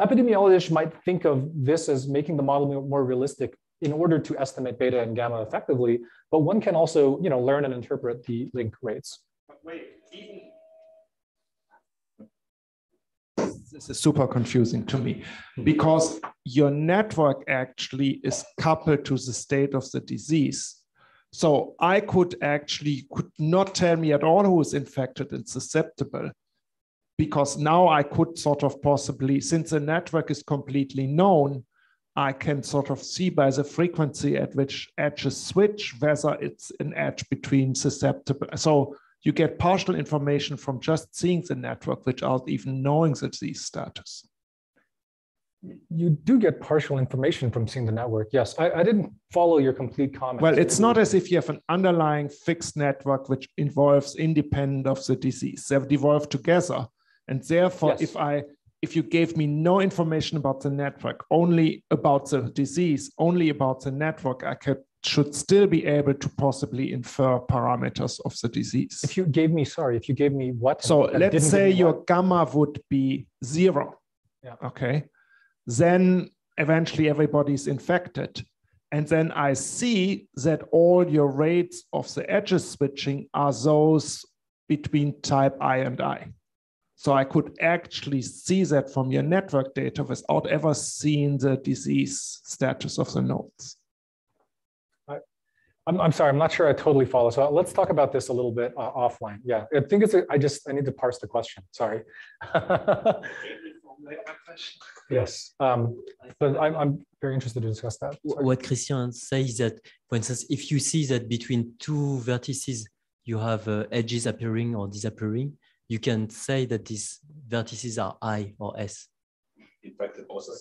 epidemiologists might think of this as making the model more realistic in order to estimate beta and gamma effectively, but one can also you know, learn and interpret the link rates. But wait, even this is super confusing to me because your network actually is coupled to the state of the disease. So I could actually could not tell me at all who is infected and susceptible because now I could sort of possibly, since the network is completely known, I can sort of see by the frequency at which edges switch whether it's an edge between susceptible. So you get partial information from just seeing the network without even knowing the disease status. You do get partial information from seeing the network. Yes, I, I didn't follow your complete comment. Well, it's not as if you have an underlying fixed network which involves independent of the disease. They've evolved together. And therefore, yes. if I if you gave me no information about the network, only about the disease, only about the network, I could should still be able to possibly infer parameters of the disease. If you gave me, sorry, if you gave me what? So let's say your what? gamma would be zero. Yeah. Okay. Then eventually everybody's infected. And then I see that all your rates of the edges switching are those between type I and I. So I could actually see that from your network data without ever seeing the disease status of the nodes. I'm, I'm sorry, I'm not sure I totally follow. So let's talk about this a little bit uh, offline. Yeah, I think it's, a, I just, I need to parse the question, sorry. yes, um, but I'm, I'm very interested to discuss that. Sorry. What Christian says that, for instance, if you see that between two vertices, you have uh, edges appearing or disappearing, you can say that these vertices are I or S. In fact, it also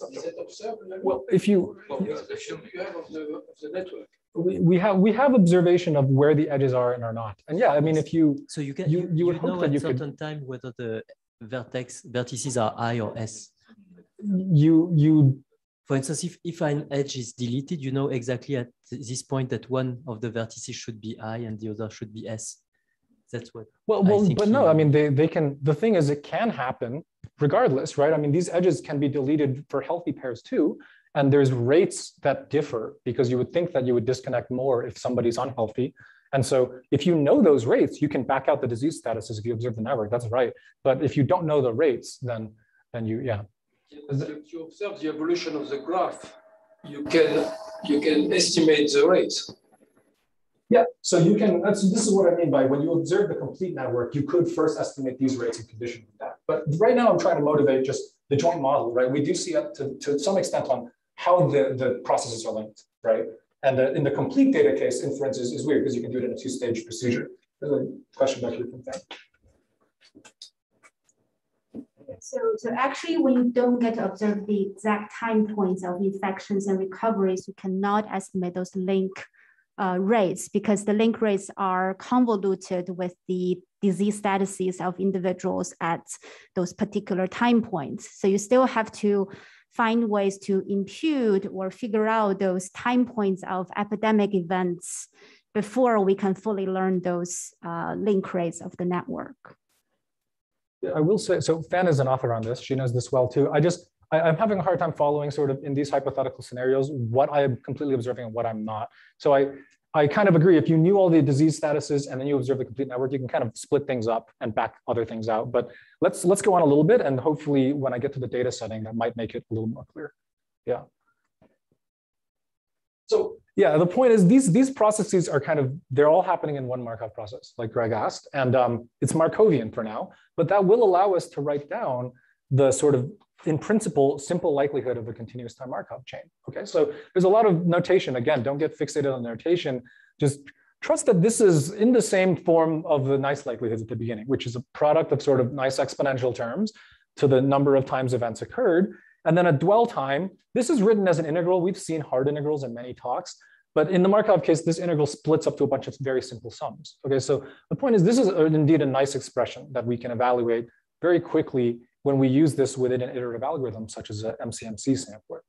well, if you, well, you have of the, of the network we, we have we have observation of where the edges are and are not. And yeah, I mean, if you so you can you, you, would know at you certain could, time whether the vertex vertices are I or S. You you for instance, if, if an edge is deleted, you know exactly at this point that one of the vertices should be I and the other should be S. That's what. Well, well, but no, I mean, they, they can, the thing is, it can happen regardless, right? I mean, these edges can be deleted for healthy pairs too. And there's rates that differ because you would think that you would disconnect more if somebody's unhealthy. And so if you know those rates, you can back out the disease statuses if you observe the network, that's right. But if you don't know the rates, then, then you, yeah. If you observe the evolution of the graph, you can, you can estimate the rates. Yeah, so you can, that's, this is what I mean by when you observe the complete network, you could first estimate these rates and condition that. But right now I'm trying to motivate just the joint model, right? We do see up to, to some extent on how the, the processes are linked, right? And the, in the complete data case, inference is, is weird because you can do it in a two-stage procedure. There's a question back here from. So, so actually, when you don't get to observe the exact time points of infections and recoveries, you cannot estimate those link uh, rates because the link rates are convoluted with the disease statuses of individuals at those particular time points. So you still have to find ways to impute or figure out those time points of epidemic events before we can fully learn those uh, link rates of the network. I will say, so Fan is an author on this. She knows this well too. I just, I, am having a hard time following sort of in these hypothetical scenarios, what I am completely observing and what I'm not. So I, I kind of agree. If you knew all the disease statuses and then you observe the complete network, you can kind of split things up and back other things out. But let's let's go on a little bit, and hopefully, when I get to the data setting, that might make it a little more clear. Yeah. So yeah, the point is these these processes are kind of they're all happening in one Markov process, like Greg asked, and um, it's Markovian for now. But that will allow us to write down the sort of in principle, simple likelihood of a continuous time Markov chain. Okay, so there's a lot of notation. Again, don't get fixated on notation. Just trust that this is in the same form of the nice likelihoods at the beginning, which is a product of sort of nice exponential terms to the number of times events occurred. And then a dwell time, this is written as an integral. We've seen hard integrals in many talks, but in the Markov case, this integral splits up to a bunch of very simple sums. Okay, so the point is this is indeed a nice expression that we can evaluate very quickly when we use this within an iterative algorithm, such as an MCMC sampler.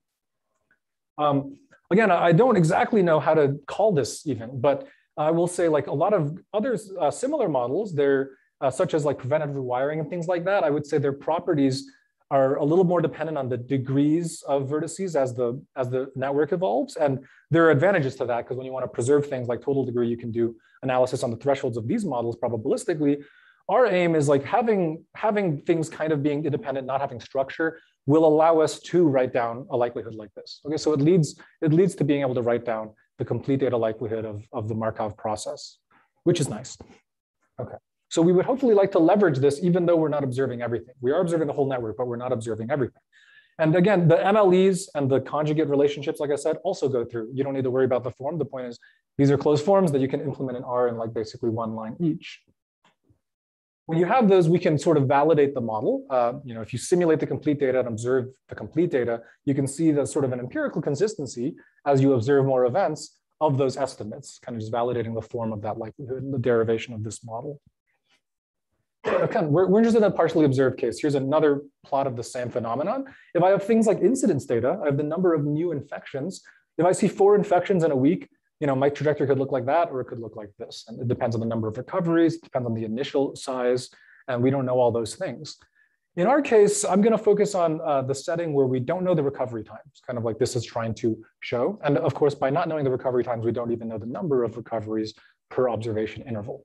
Um, again, I don't exactly know how to call this even, but I will say like a lot of other uh, similar models, they're uh, such as like preventative rewiring and things like that, I would say their properties are a little more dependent on the degrees of vertices as the as the network evolves. And there are advantages to that because when you want to preserve things like total degree, you can do analysis on the thresholds of these models probabilistically. Our aim is like having having things kind of being independent, not having structure, will allow us to write down a likelihood like this. Okay, so it leads it leads to being able to write down the complete data likelihood of, of the Markov process, which is nice. Okay. So we would hopefully like to leverage this even though we're not observing everything. We are observing the whole network, but we're not observing everything. And again, the MLEs and the conjugate relationships, like I said, also go through. You don't need to worry about the form. The point is these are closed forms that you can implement in R in like basically one line each. When you have those, we can sort of validate the model. Uh, you know, if you simulate the complete data and observe the complete data, you can see the sort of an empirical consistency as you observe more events of those estimates, kind of just validating the form of that likelihood and the derivation of this model. Again, we're, we're interested in a partially observed case. Here's another plot of the same phenomenon. If I have things like incidence data, I have the number of new infections. If I see four infections in a week, you know, my trajectory could look like that, or it could look like this. And it depends on the number of recoveries, depends on the initial size, and we don't know all those things. In our case, I'm going to focus on uh, the setting where we don't know the recovery times, kind of like this is trying to show. And of course, by not knowing the recovery times, we don't even know the number of recoveries per observation interval.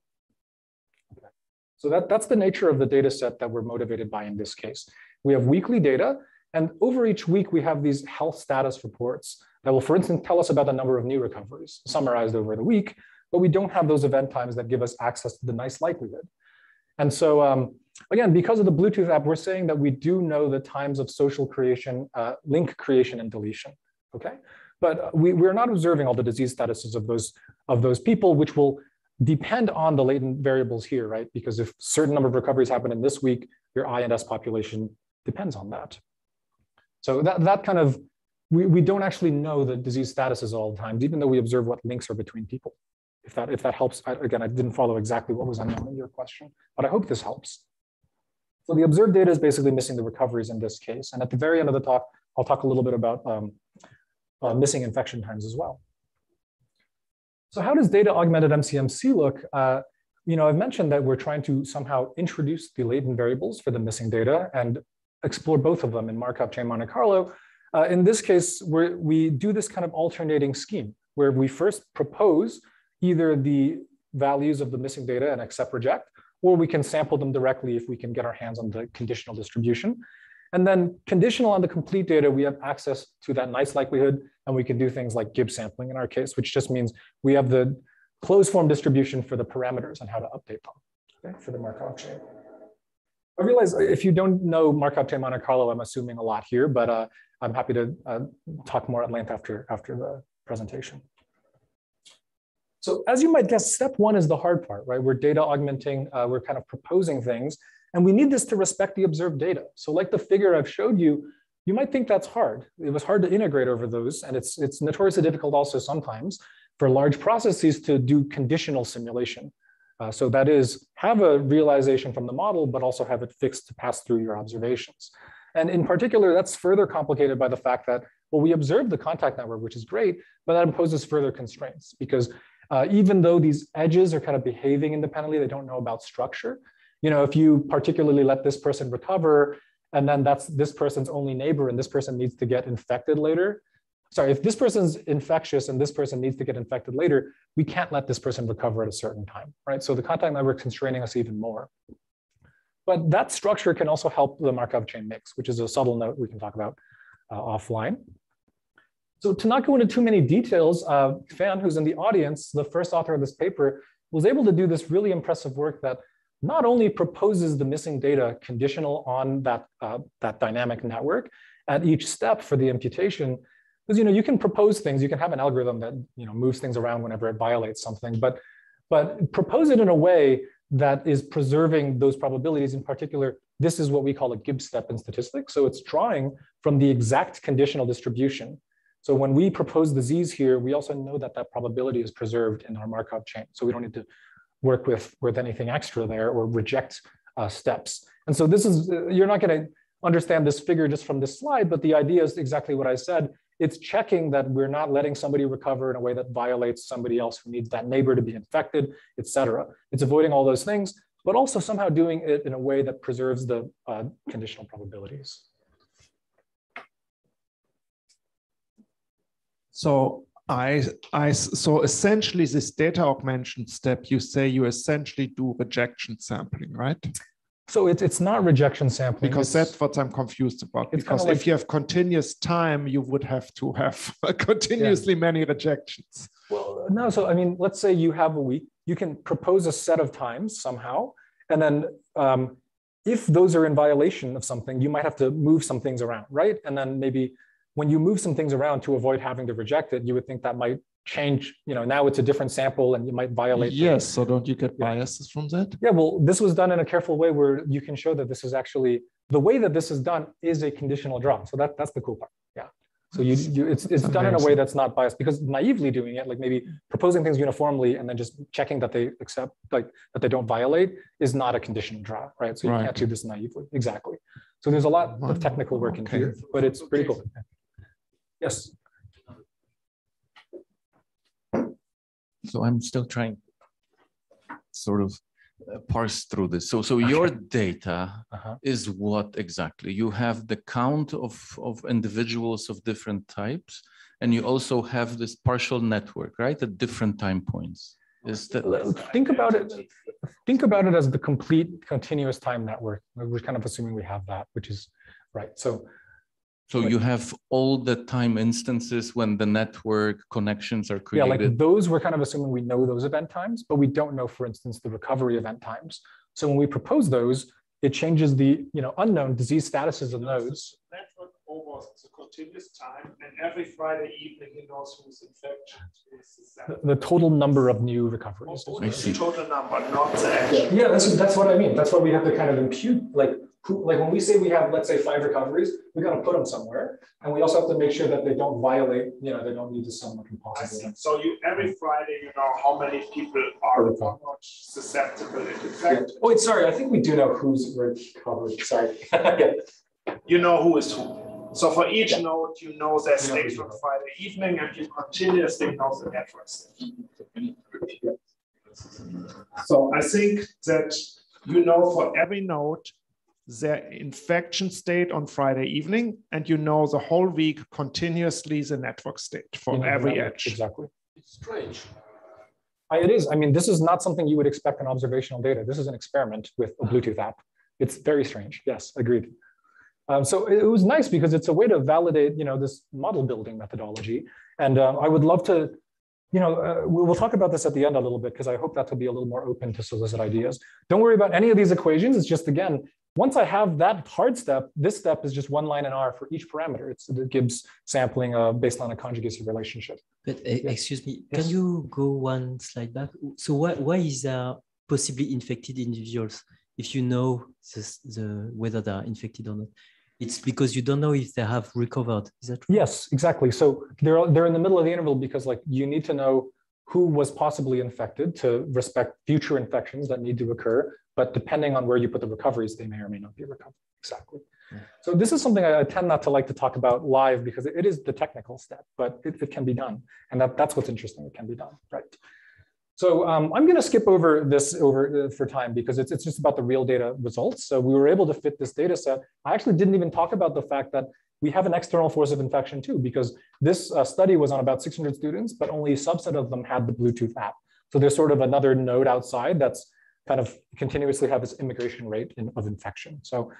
So that, that's the nature of the data set that we're motivated by in this case. We have weekly data, and over each week, we have these health status reports that will, for instance, tell us about the number of new recoveries summarized over the week, but we don't have those event times that give us access to the nice likelihood. And so um, again, because of the Bluetooth app, we're saying that we do know the times of social creation, uh, link creation and deletion, okay? But we, we're not observing all the disease statuses of those, of those people, which will depend on the latent variables here, right? Because if certain number of recoveries happen in this week, your I and S population depends on that. So that, that kind of, we, we don't actually know the disease statuses all the time, even though we observe what links are between people. If that, if that helps, I, again, I didn't follow exactly what was unknown in your question, but I hope this helps. So the observed data is basically missing the recoveries in this case. And at the very end of the talk, I'll talk a little bit about um, uh, missing infection times as well. So how does data augmented MCMC look? Uh, you know, I've mentioned that we're trying to somehow introduce the latent variables for the missing data and explore both of them in Markov chain Monte Carlo. Uh, in this case, we we do this kind of alternating scheme where we first propose either the values of the missing data and accept reject, or we can sample them directly if we can get our hands on the conditional distribution. And then conditional on the complete data, we have access to that nice likelihood, and we can do things like Gibbs sampling in our case, which just means we have the closed form distribution for the parameters and how to update them okay, for the Markov chain. I realize if you don't know Markov chain Monte Carlo, I'm assuming a lot here, but uh, I'm happy to uh, talk more at length after, after the presentation. So as you might guess, step one is the hard part, right? We're data augmenting, uh, we're kind of proposing things, and we need this to respect the observed data. So like the figure I've showed you, you might think that's hard. It was hard to integrate over those, and it's, it's notoriously difficult also sometimes for large processes to do conditional simulation. Uh, so that is have a realization from the model, but also have it fixed to pass through your observations. And in particular, that's further complicated by the fact that, well, we observe the contact network, which is great, but that imposes further constraints because uh, even though these edges are kind of behaving independently, they don't know about structure. You know, if you particularly let this person recover, and then that's this person's only neighbor, and this person needs to get infected later. Sorry, if this person's infectious and this person needs to get infected later, we can't let this person recover at a certain time, right? So the contact network is constraining us even more. But that structure can also help the Markov chain mix, which is a subtle note we can talk about uh, offline. So to not go into too many details, uh, Fan, who's in the audience, the first author of this paper, was able to do this really impressive work that not only proposes the missing data conditional on that, uh, that dynamic network at each step for the imputation, because you know you can propose things, you can have an algorithm that you know moves things around whenever it violates something, but but propose it in a way that is preserving those probabilities. In particular, this is what we call a Gibbs step in statistics. So it's drawing from the exact conditional distribution so when we propose the z's here, we also know that that probability is preserved in our Markov chain. So we don't need to work with, with anything extra there or reject uh, steps. And so this is, you're not gonna understand this figure just from this slide, but the idea is exactly what I said it's checking that we're not letting somebody recover in a way that violates somebody else who needs that neighbor to be infected, et cetera. It's avoiding all those things, but also somehow doing it in a way that preserves the uh, conditional probabilities. So I, I, so essentially this data augmentation step, you say you essentially do rejection sampling, right? So it, it's not rejection sampling. Because it's, that's what I'm confused about. Because if like- you have continuous time, you would have to have continuously many rejections. Well, no, so I mean, let's say you have a week, you can propose a set of times somehow. And then um, if those are in violation of something, you might have to move some things around, right? And then maybe when you move some things around to avoid having to reject it, you would think that might change, you know, now it's a different sample and you might violate. Yes, so don't you get biases from that? Yeah, well, this was done in a careful way where you can show that this is actually, the way that this is done is a conditional draw. So that, that's the cool part, yeah. So you, you it's, it's done in a way that's not biased because naively doing it, like maybe proposing things uniformly and then just checking that they accept, like that they don't violate is not a conditional draw, right? So you Right. can't do this naively, exactly. So there's a lot of technical work in here, but it's pretty cool. Yes, So I'm still trying sort of uh, parse through this. So, so your data Uh-huh. is what exactly? You have the count of, of individuals of different types, and you also have this partial network, right? At different time points. Is that think about it, think about it as the complete continuous time network. We're kind of assuming we have that, which is right. So so you have all the time instances when the network connections are created. Yeah, like those, we're kind of assuming we know those event times, but we don't know, for instance, the recovery event times. So when we propose those, it changes the you know unknown disease statuses of nodes. Network over the continuous time, and every Friday evening he knows who's infected. The, the total number of new recoveries. Only see. the total number, not the actual. Yeah, that's that's what I mean. That's why we have to kind of impute like who, like when we say we have let's say five recoveries, we got to put them somewhere, and we also have to make sure that they don't violate. You know, they don't need to some impossible. So you, every Friday, you know how many people are susceptible oh, and infected. Oh, wait, sorry. I think we do know who's recovered. Sorry. yeah. You know who is who. So for each Yeah. node, you know their state on Friday evening, and you continuously know the network state. So I think that you know for every node their infection state on Friday evening, and you know the whole week continuously the network state for You know, every network, edge. Exactly. It's strange. I- It is. I mean, this is not something you would expect in observational data. This is an experiment with a Bluetooth app. It's very strange. Yes, agreed. Um, so it, it was nice because it's a way to validate, you know, this model building methodology. And um, I would love to, you know, uh, we'll talk about this at the end a little bit because I hope that will be a little more open to solicit ideas. Don't worry about any of these equations. It's just again, once I have that hard step, this step is just one line in R for each parameter. It's, it Gibbs sampling uh, based on a conjugacy relationship. But uh, excuse me, Yes. can you go one slide back? So why, why is there possibly infected individuals if you know this, the whether they are infected or not? It's because you don't know if they have recovered. Is that true? Yes, exactly. So they're they're in the middle of the interval because like you need to know who was possibly infected to respect future infections that need to occur. But depending on where you put the recoveries, they may or may not be recovered. Exactly. Yeah. So this is something I I tend not to like to talk about live because it is the technical step, but it, it can be done. And that, that's what's interesting. It can be done, right? So um, I'm going to skip over this over uh, for time because it's, it's just about the real data results. So we were able to fit this data set. I actually didn't even talk about the fact that we have an external force of infection too, because this uh, study was on about 600 students, but only a subset of them had the Bluetooth app. So there's sort of another node outside that's kind of continuously have this immigration rate in, of infection. So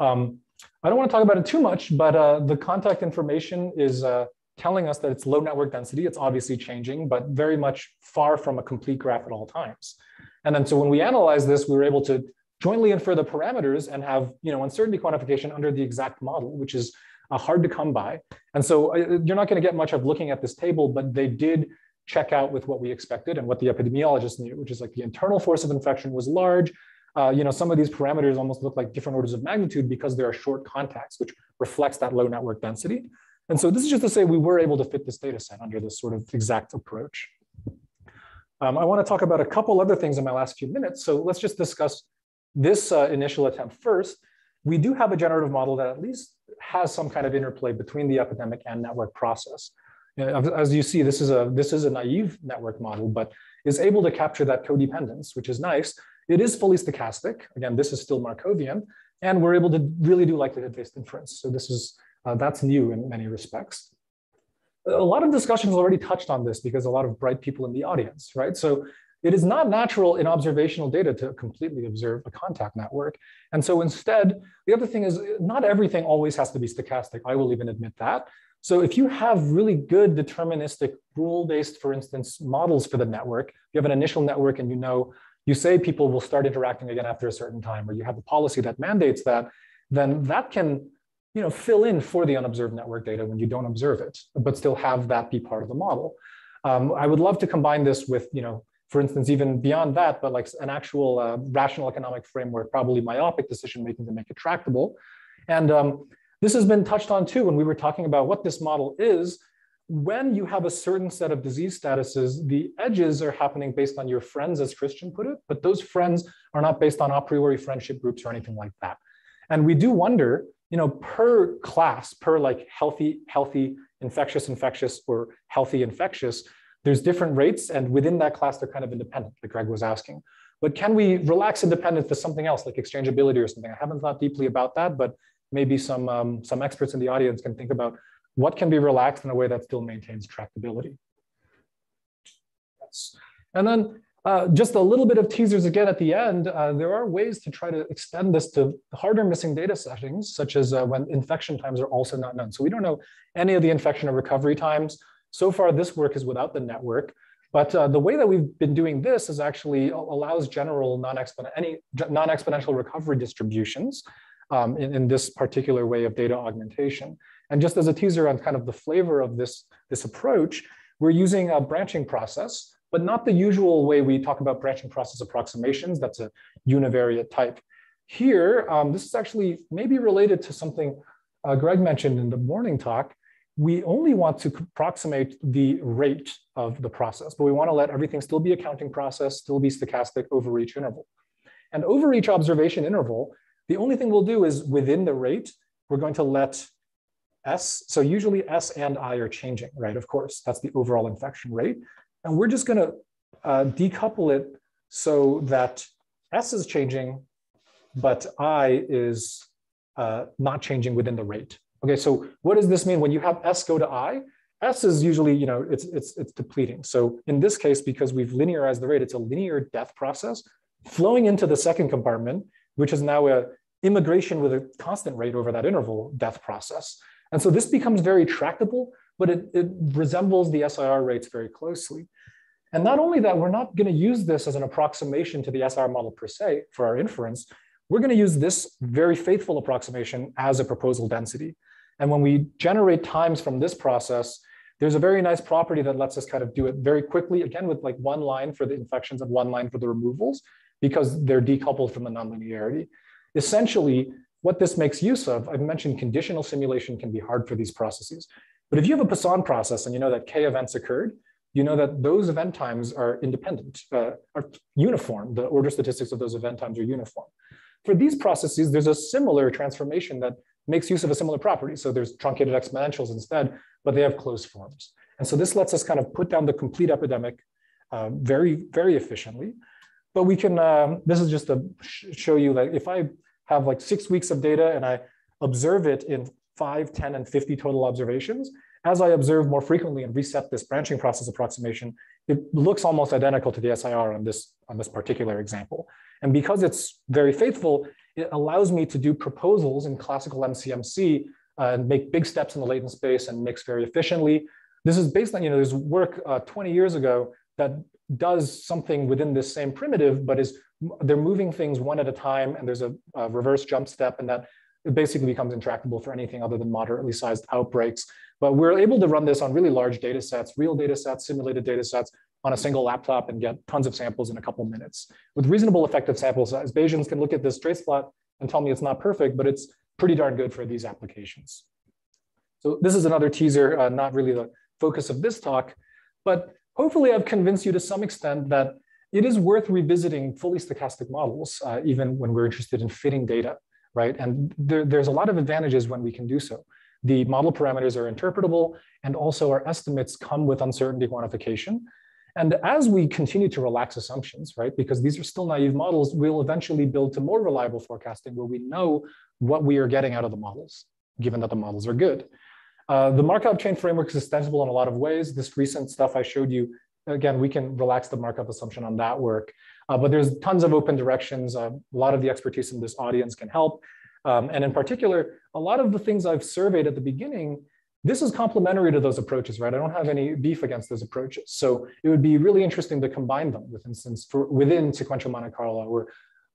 um, I don't want to talk about it too much, but uh, the contact information is uh, telling us that it's low network density. It's obviously changing, but very much far from a complete graph at all times. And then so when we analyze this, we were able to jointly infer the parameters and have you know uncertainty quantification under the exact model, which is uh, hard to come by. And so uh, you're not going to get much of looking at this table, but they did check out with what we expected and what the epidemiologist knew, which is like the internal force of infection was large. Uh, you know, some of these parameters almost look like different orders of magnitude because there are short contacts, which reflects that low network density. And so this is just to say we were able to fit this data set under this sort of exact approach. Um, I want to talk about a couple other things in my last few minutes. So let's just discuss this uh, initial attempt first. We do have a generative model that at least has some kind of interplay between the epidemic and network process. As you see, this is a this is a naive network model, but is able to capture that codependence, which is nice. It is fully stochastic. Again, this is still Markovian, and we're able to really do likelihood-based inference. So this is uh, that's new in many respects. a lot of discussions already touched on this because a lot of bright people in the audience, right? So it is not natural in observational data to completely observe a contact network. And so instead, the other thing is not everything always has to be stochastic. I will even admit that. So if you have really good deterministic rule-based, for instance, models for the network, you have an initial network and you know, you say people will start interacting again after a certain time, or you have a policy that mandates that, then that can you know, fill in for the unobserved network data when you don't observe it, but still have that be part of the model. Um, I would love to combine this with, you know, for instance, even beyond that, but like an actual uh, rational economic framework, probably myopic decision making to make it tractable. And um, this has been touched on too when we were talking about what this model is. When you have a certain set of disease statuses, the edges are happening based on your friends, as Christian put it, but those friends are not based on a priori friendship groups or anything like that. And we do wonder, you know, per class, per like healthy, healthy, infectious, infectious, or healthy, infectious, there's different rates. And within that class, they're kind of independent, like Greg was asking. But can we relax independence to something else like exchangeability or something? I haven't thought deeply about that, but maybe some, um, some experts in the audience can think about what can be relaxed in a way that still maintains tractability. Yes. And then uh, just a little bit of teasers again at the end. Uh, there are ways to try to extend this to harder missing data settings, such as uh, when infection times are also not known. So we don't know any of the infection or recovery times. So far, this work is without the network. But uh, the way that we've been doing this is actually allows general non-exponential any non-exponential recovery distributions um, in, in this particular way of data augmentation. And just as a teaser on kind of the flavor of this, this approach, we're using a branching process but not the usual way we talk about branching process approximations. That's a univariate type. Here, um, this is actually maybe related to something uh, Greg mentioned in the morning talk. We only want to approximate the rate of the process, but we want to let everything still be a counting process, still be stochastic over each interval. And over each observation interval, the only thing we'll do is within the rate, we're going to let S, so usually S and I are changing, right? Of course, that's the overall infection rate. And we're just going to uh, decouple it so that S is changing, but I is uh, not changing within the rate. Okay, so what does this mean? When you have S go to I, S is usually, you know, it's, it's, it's depleting. So in this case, because we've linearized the rate, it's a linear death process flowing into the second compartment, which is now a immigration with a constant rate over that interval death process. And so this becomes very tractable but it, it resembles the SIR rates very closely. And not only that, we're not going to use this as an approximation to the SIR model per se for our inference. We're going to use this very faithful approximation as a proposal density. And when we generate times from this process, there's a very nice property that lets us kind of do it very quickly, again, with like one line for the infections and one line for the removals, because they're decoupled from the nonlinearity. Essentially, what this makes use of, I've mentioned conditional simulation can be hard for these processes. But if you have a Poisson process and you know that k events occurred, you know that those event times are independent, uh, are uniform. The order statistics of those event times are uniform. For these processes, there's a similar transformation that makes use of a similar property. So there's truncated exponentials instead, but they have closed forms. And so this lets us kind of put down the complete epidemic uh, very, very efficiently. But we can, um, this is just to sh show you that if I have like six weeks of data and I observe it in 5, 10, and 50 total observations. As I observe more frequently and reset this branching process approximation, it looks almost identical to the SIR on this, on this particular example. And because it's very faithful, it allows me to do proposals in classical MCMC uh, and make big steps in the latent space and mix very efficiently. This is based on, you know, there's work uh, 20 years ago that does something within this same primitive, but is they're moving things one at a time and there's a, a reverse jump step and that it basically becomes intractable for anything other than moderately sized outbreaks. But we're able to run this on really large data sets, real data sets, simulated data sets on a single laptop and get tons of samples in a couple minutes. With reasonable effective sample size, Bayesians can look at this trace plot and tell me it's not perfect, but it's pretty darn good for these applications. So this is another teaser, uh, not really the focus of this talk, but hopefully I've convinced you to some extent that it is worth revisiting fully stochastic models, uh, even when we're interested in fitting data right? And there, there's a lot of advantages when we can do so. The model parameters are interpretable and also our estimates come with uncertainty quantification. And as we continue to relax assumptions, right, because these are still naive models, we'll eventually build to more reliable forecasting where we know what we are getting out of the models, given that the models are good. Uh, the Markov chain framework is extensible in a lot of ways. This recent stuff I showed you, again, we can relax the Markov assumption on that work. Uh, but there's tons of open directions. Uh, a lot of the expertise in this audience can help. Um, and in particular, a lot of the things I've surveyed at the beginning, this is complementary to those approaches, right? I don't have any beef against those approaches. So it would be really interesting to combine them with instance for within sequential Monte Carlo. We're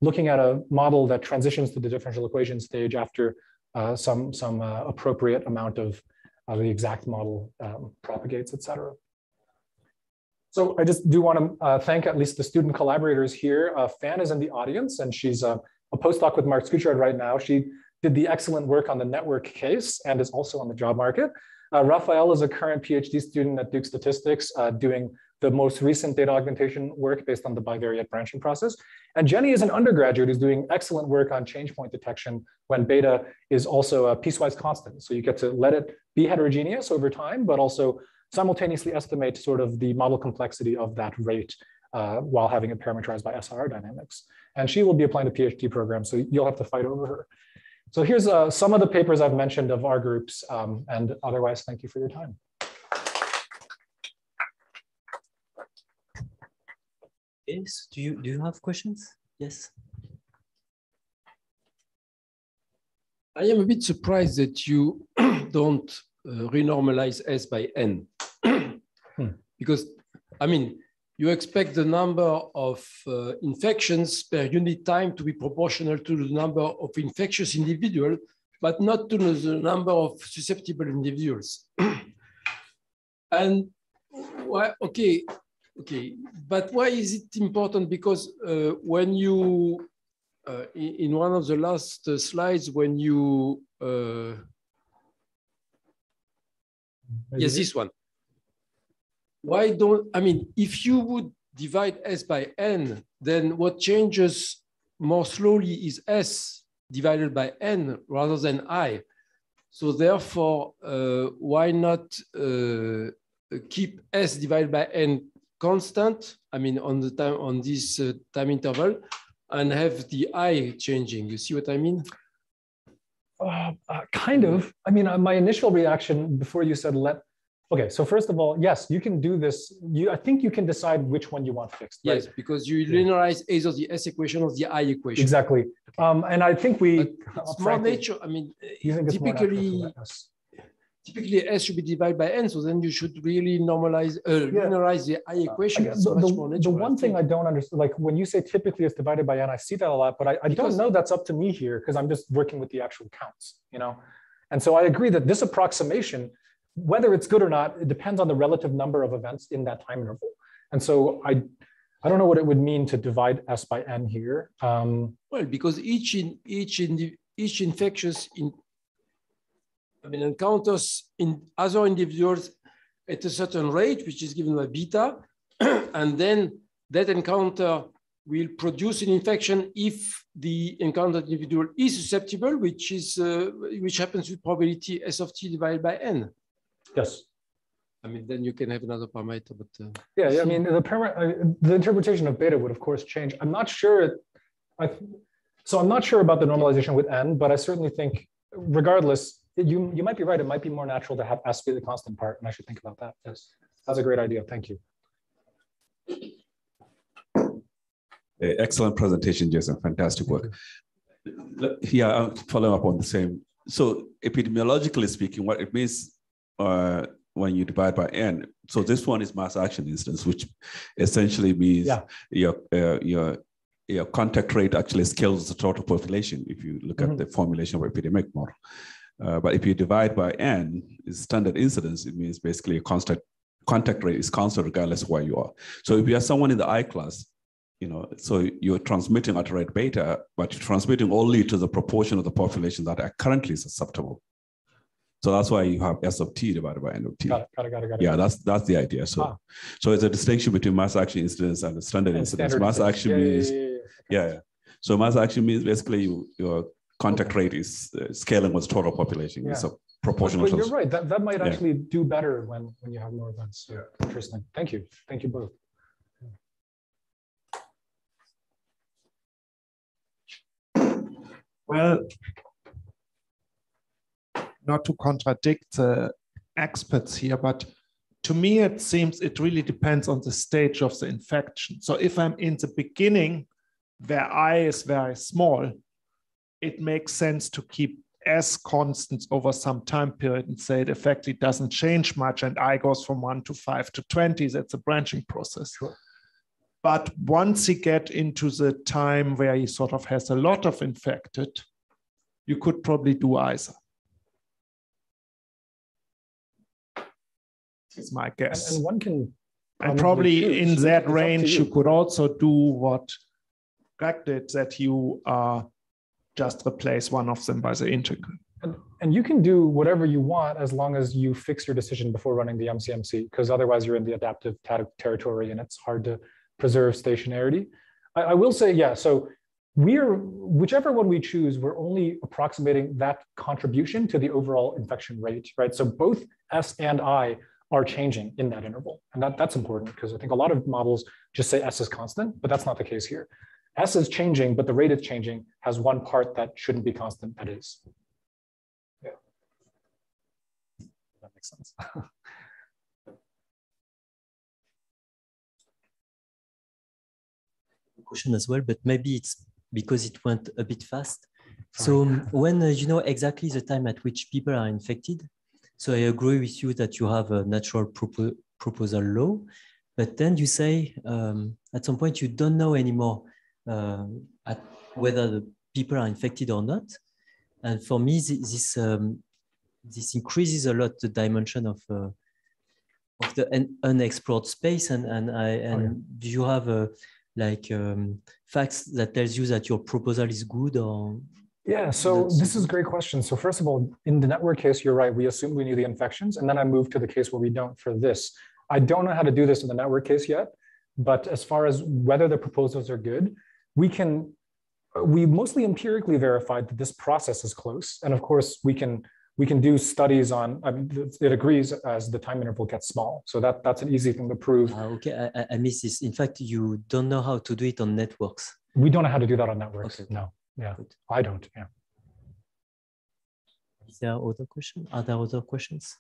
looking at a model that transitions to the differential equation stage after uh, some, some uh, appropriate amount of uh, the exact model um, propagates, et cetera. So I just do want to uh, thank at least the student collaborators here. Uh, Fan is in the audience and she's uh, a postdoc with Marc Suchard right now. She did the excellent work on the network case and is also on the job market. Uh, Raphael is a current PhD student at Duke Statistics uh, doing the most recent data augmentation work based on the bivariate branching process. And Jenny is an undergraduate who's doing excellent work on change point detection when beta is also a piecewise constant. So you get to let it be heterogeneous over time, but also simultaneously estimate sort of the model complexity of that rate uh, while having it parameterized by SIR dynamics. And she will be applying the PhD program, so you'll have to fight over her. So here's uh, some of the papers I've mentioned of our groups, um, and otherwise, thank you for your time. Yes, do you, do you have questions? Yes. I am a bit surprised that you don't uh, renormalize S by N. hmm. Because, I mean, you expect the number of uh, infections per unit time to be proportional to the number of infectious individuals, but not to the number of susceptible individuals. and why, okay, okay, but why is it important? Because uh, when you, uh, in, one of the last uh, slides, when you, uh, yes, this one why don't, I mean, if you would divide S by N, then what changes more slowly is S divided by N rather than I. So therefore, uh, why not uh, keep S divided by N constant, I mean, on the time, on this uh, time interval, and have the I changing. You see what I mean? Uh, uh, kind of. I mean, uh, my initial reaction before you said let Okay, so first of all, yes, you can do this. You, I think you can decide which one you want fixed. Right? Yes, because you linearize either the S equation or the I equation. Exactly. Um, and I think we. it's more nature. I mean, typically, typically S should be divided by N. So then you should really normalize, uh, yeah. linearize the I equation. Uh, the, the, the, one I thing I don't understand, like when you say typically it's divided by N, I see that a lot, but I, I don't know that's up to me here because I'm just working with the actual counts, you know? And so I agree that this approximation whether it's good or not, it depends on the relative number of events in that time interval. And so I, I don't know what it would mean to divide S by N here. Um, well, because each in each in each infectious in, I mean, encounters in other individuals at a certain rate, which is given by beta, and then that encounter will produce an infection if the encountered individual is susceptible, which is uh, which happens with probability S of t divided by n. Yes. I mean, then you can have another parameter, but uh, yeah, I mean, the uh, the interpretation of beta would of course change. I'm not sure. I, so I'm not sure about the normalization with n, but I certainly think, regardless, you you might be right. It might be more natural to have s be the constant part, and I should think about that. Yes, that's a great idea. Thank you. Excellent presentation, Jason. Fantastic work. Yeah, I'm following up on the same. So epidemiologically speaking, what it means uh, when you divide by n. So this one is mass action instance, which essentially means yeah. your uh, your your contact rate actually scales the total population if you look mm-hmm. at the formulation of epidemic model. Uh, but if you divide by n, is standard incidence, it means basically a constant contact rate is constant regardless of where you are. So if you are someone in the I class, you know, so you're transmitting at rate beta, but you're transmitting only to the proportion of the population that are currently susceptible. So that's why you have S of t divided by N of t. Got it, got it, got it, got it. Yeah, that's that's the idea. So, ah. so it's a distinction between mass action incidence and the standard and incidence. Standard mass action yeah, means, yeah, yeah, yeah, So mass action means basically you, your contact okay. rate is uh, scaling with total population. It's a proportional. But, but you're right. That, that might actually do better when, when you have more events. Yeah. Interesting. Thank you. Thank you both. Well, not to contradict uh, experts here, but to me, it seems it really depends on the stage of the infection. So if I'm in the beginning, where I is very small, it makes sense to keep S constants over some time period and say it effectively doesn't change much and I goes from one to five to 20. That's a branching process. Sure. But once you get into the time where he sort of has a lot of infected, you could probably do either. Is my guess. And, and one can and probably choose. in that range, you you. could also do what Greg did, that you uh, just replace one of them by the integral. And, and you can do whatever you want as long as you fix your decision before running the MCMC, because otherwise you're in the adaptive ter- territory and it's hard to preserve stationarity. I, I will say, yeah, so we're, whichever one we choose, we're only approximating that contribution to the overall infection rate, right? So both S and I are changing in that interval. And that, that's important because I think a lot of models just say S is constant, but that's not the case here. S is changing, but the rate of changing has one part that shouldn't be constant, that is. Yeah. That makes sense. question as well, but maybe it's because it went a bit fast. So um, when uh, you know exactly the time at which people are infected, so I agree with you that you have a natural propo proposal law, but then you say um, at some point you don't know anymore uh, whether the people are infected or not. And for me, thi- this um, this increases a lot the dimension of uh, of the un unexplored space. And and I and do you have a like um, facts that tells you that your proposal is good or Yeah, so this is a great question. So first of all, in the network case, you're right. We assume we knew the infections, and then I moved to the case where we don't for this. I don't know how to do this in the network case yet, but as far as whether the proposals are good, we can, we mostly empirically verified that this process is close. And of course, we can we can do studies on, I mean, it agrees as the time interval gets small. So that, that's an easy thing to prove. Ah, okay, I, I- I miss this. In fact, you don't know how to do it on networks. We don't know how to do that on networks. Okay. No, yeah, I don't, yeah. Is there other question? Are there other questions?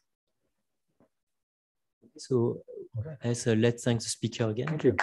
So Okay. uh, let's thank the speaker again. Thank you.